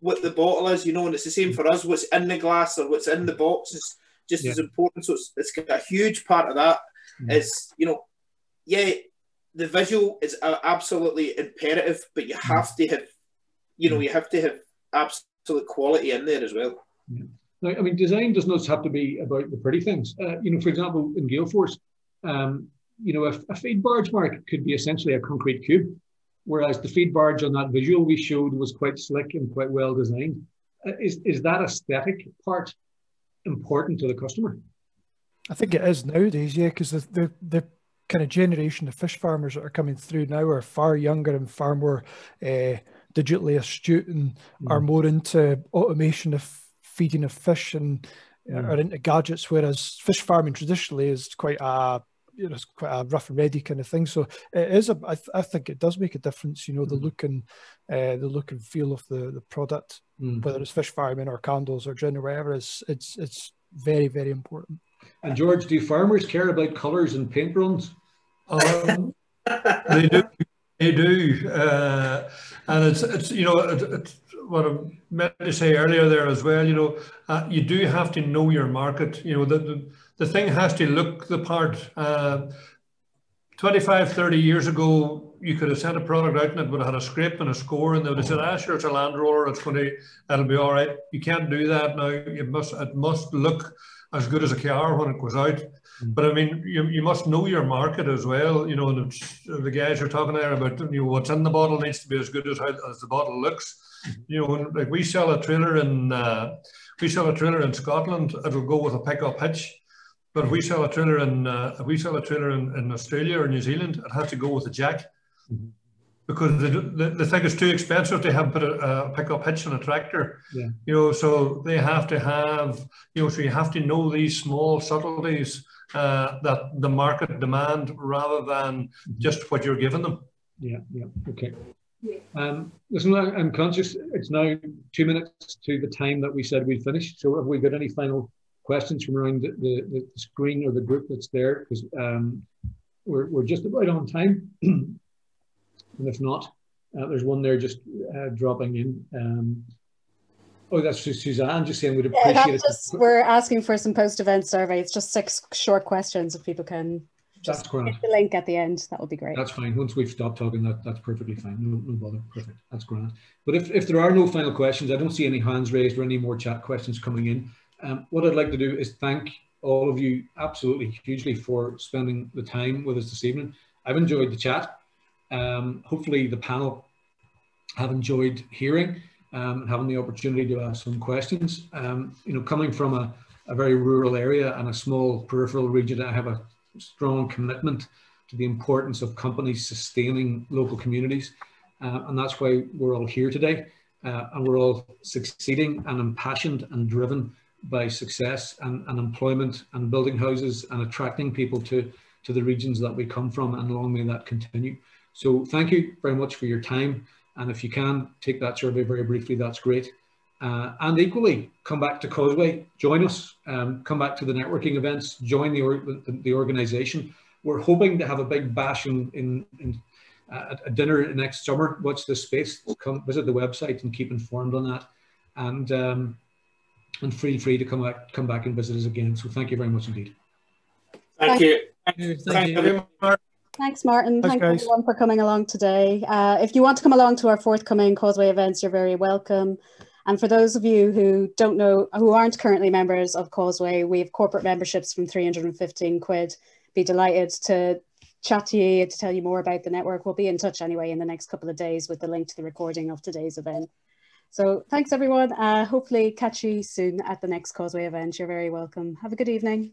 what the bottle is, you know, and it's the same for us. What's in the glass or what's in the box is just yeah. as important. So it's, it's got a huge part of that. Mm. Is you know, yeah, the visual is absolutely imperative, but you mm. have to have, you know, mm. you have to have absolute quality in there as well. Yeah. Now, I mean, design does not have to be about the pretty things. Uh, you know, for example, in Gael Force, um, you know, a, a feed barge Marc could be essentially a concrete cube, whereas the feed barge on that visual we showed was quite slick and quite well designed. Uh, is, is that aesthetic part important to the customer? I think it is nowadays, yeah, because the, the, the kind of generation of fish farmers that are coming through now are far younger and far more uh, digitally astute and mm. are more into automation of feeding of fish and mm. are into gadgets, whereas fish farming traditionally is quite a you know, it's quite a rough and ready kind of thing. So it is a. I, th- I think it does make a difference. You know, the mm. look and uh, the look and feel of the the product, mm. whether it's fish farming or candles or gin or whatever. It's it's it's very very important. And George, do farmers care about colours and paint runs? Um, they do. They do. Uh, and it's, it's you know, it, it's what I meant to say earlier there as well, you know, uh, you do have to know your market. You know, the, the, thing has to look the part. Uh, 25, 30 years ago, you could have sent a product out and it would have had a scrape and a score, and they would have said, ah, sure, it's a Land Rover, it's going to, that'll be all right. You can't do that now. You must, it must look as good as a car when it goes out. Mm. But I mean, you, you must know your market as well. You know, the, the guys are talking there about you know what's in the bottle needs to be as good as how as the bottle looks. Mm-hmm. You know, like we sell a trailer in uh, we sell a trailer in Scotland, it'll go with a pickup hitch. But if we sell a trailer in uh, if we sell a trailer in, in Australia or New Zealand, it has to go with a jack. Mm-hmm because the, the, the, thing is too expensive to have put a, a pickup hitch on a tractor. Yeah. You know, so they have to have, you know, so you have to know these small subtleties uh, that the market demand rather than just what you're giving them. Yeah, yeah, okay. Um, listen, I'm conscious it's now two minutes to the time that we said we'd finish. So have we got any final questions from around the, the, the screen or the group that's there? Because um, we're, we're just about on time. And if not, uh, there's one there just uh, dropping in. Um, oh, that's Suzanne just saying we'd appreciate yeah, it. Just, we're asking for some post-event survey. It's just six short questions if people can just that's the link at the end. That would be great. That's fine. Once we've stopped talking, that, that's perfectly fine. No, no bother. Perfect. That's grand. But if, if there are no final questions, I don't see any hands raised or any more chat questions coming in. Um, what I'd like to do is thank all of you absolutely hugely for spending the time with us this evening. I've enjoyed the chat. Um, hopefully the panel have enjoyed hearing um, and having the opportunity to ask some questions. Um, you know, coming from a, a, very rural area and a small peripheral region, I have a strong commitment to the importance of companies sustaining local communities. Uh, and that's why we're all here today. uh, and we're all succeeding and impassioned and driven by success and, and employment and building houses and attracting people to, to the regions that we come from and long may that continue. So thank you very much for your time. And if you can take that survey very briefly, that's great. Uh, and equally, come back to Causeway, join us, um, come back to the networking events, join the, or, the, organization. We're hoping to have a big bash in, in, in uh, a dinner next summer. Watch this space, come visit the website and keep informed on that. And um, and feel free to come back, come back and visit us again. So thank you very much indeed. Thank, you. Thank you. Thank you. Thanks, Martin. Thanks, Thanks everyone for coming along today. Uh, if you want to come along to our forthcoming Causeway events, you're very welcome. And for those of you who don't know, who aren't currently members of Causeway, we have corporate memberships from 315 quid. Be delighted to chat to you to tell you more about the network. We'll be in touch anyway in the next couple of days with the link to the recording of today's event. So thanks everyone. Uh, hopefully catch you soon at the next Causeway event. You're very welcome. Have a good evening.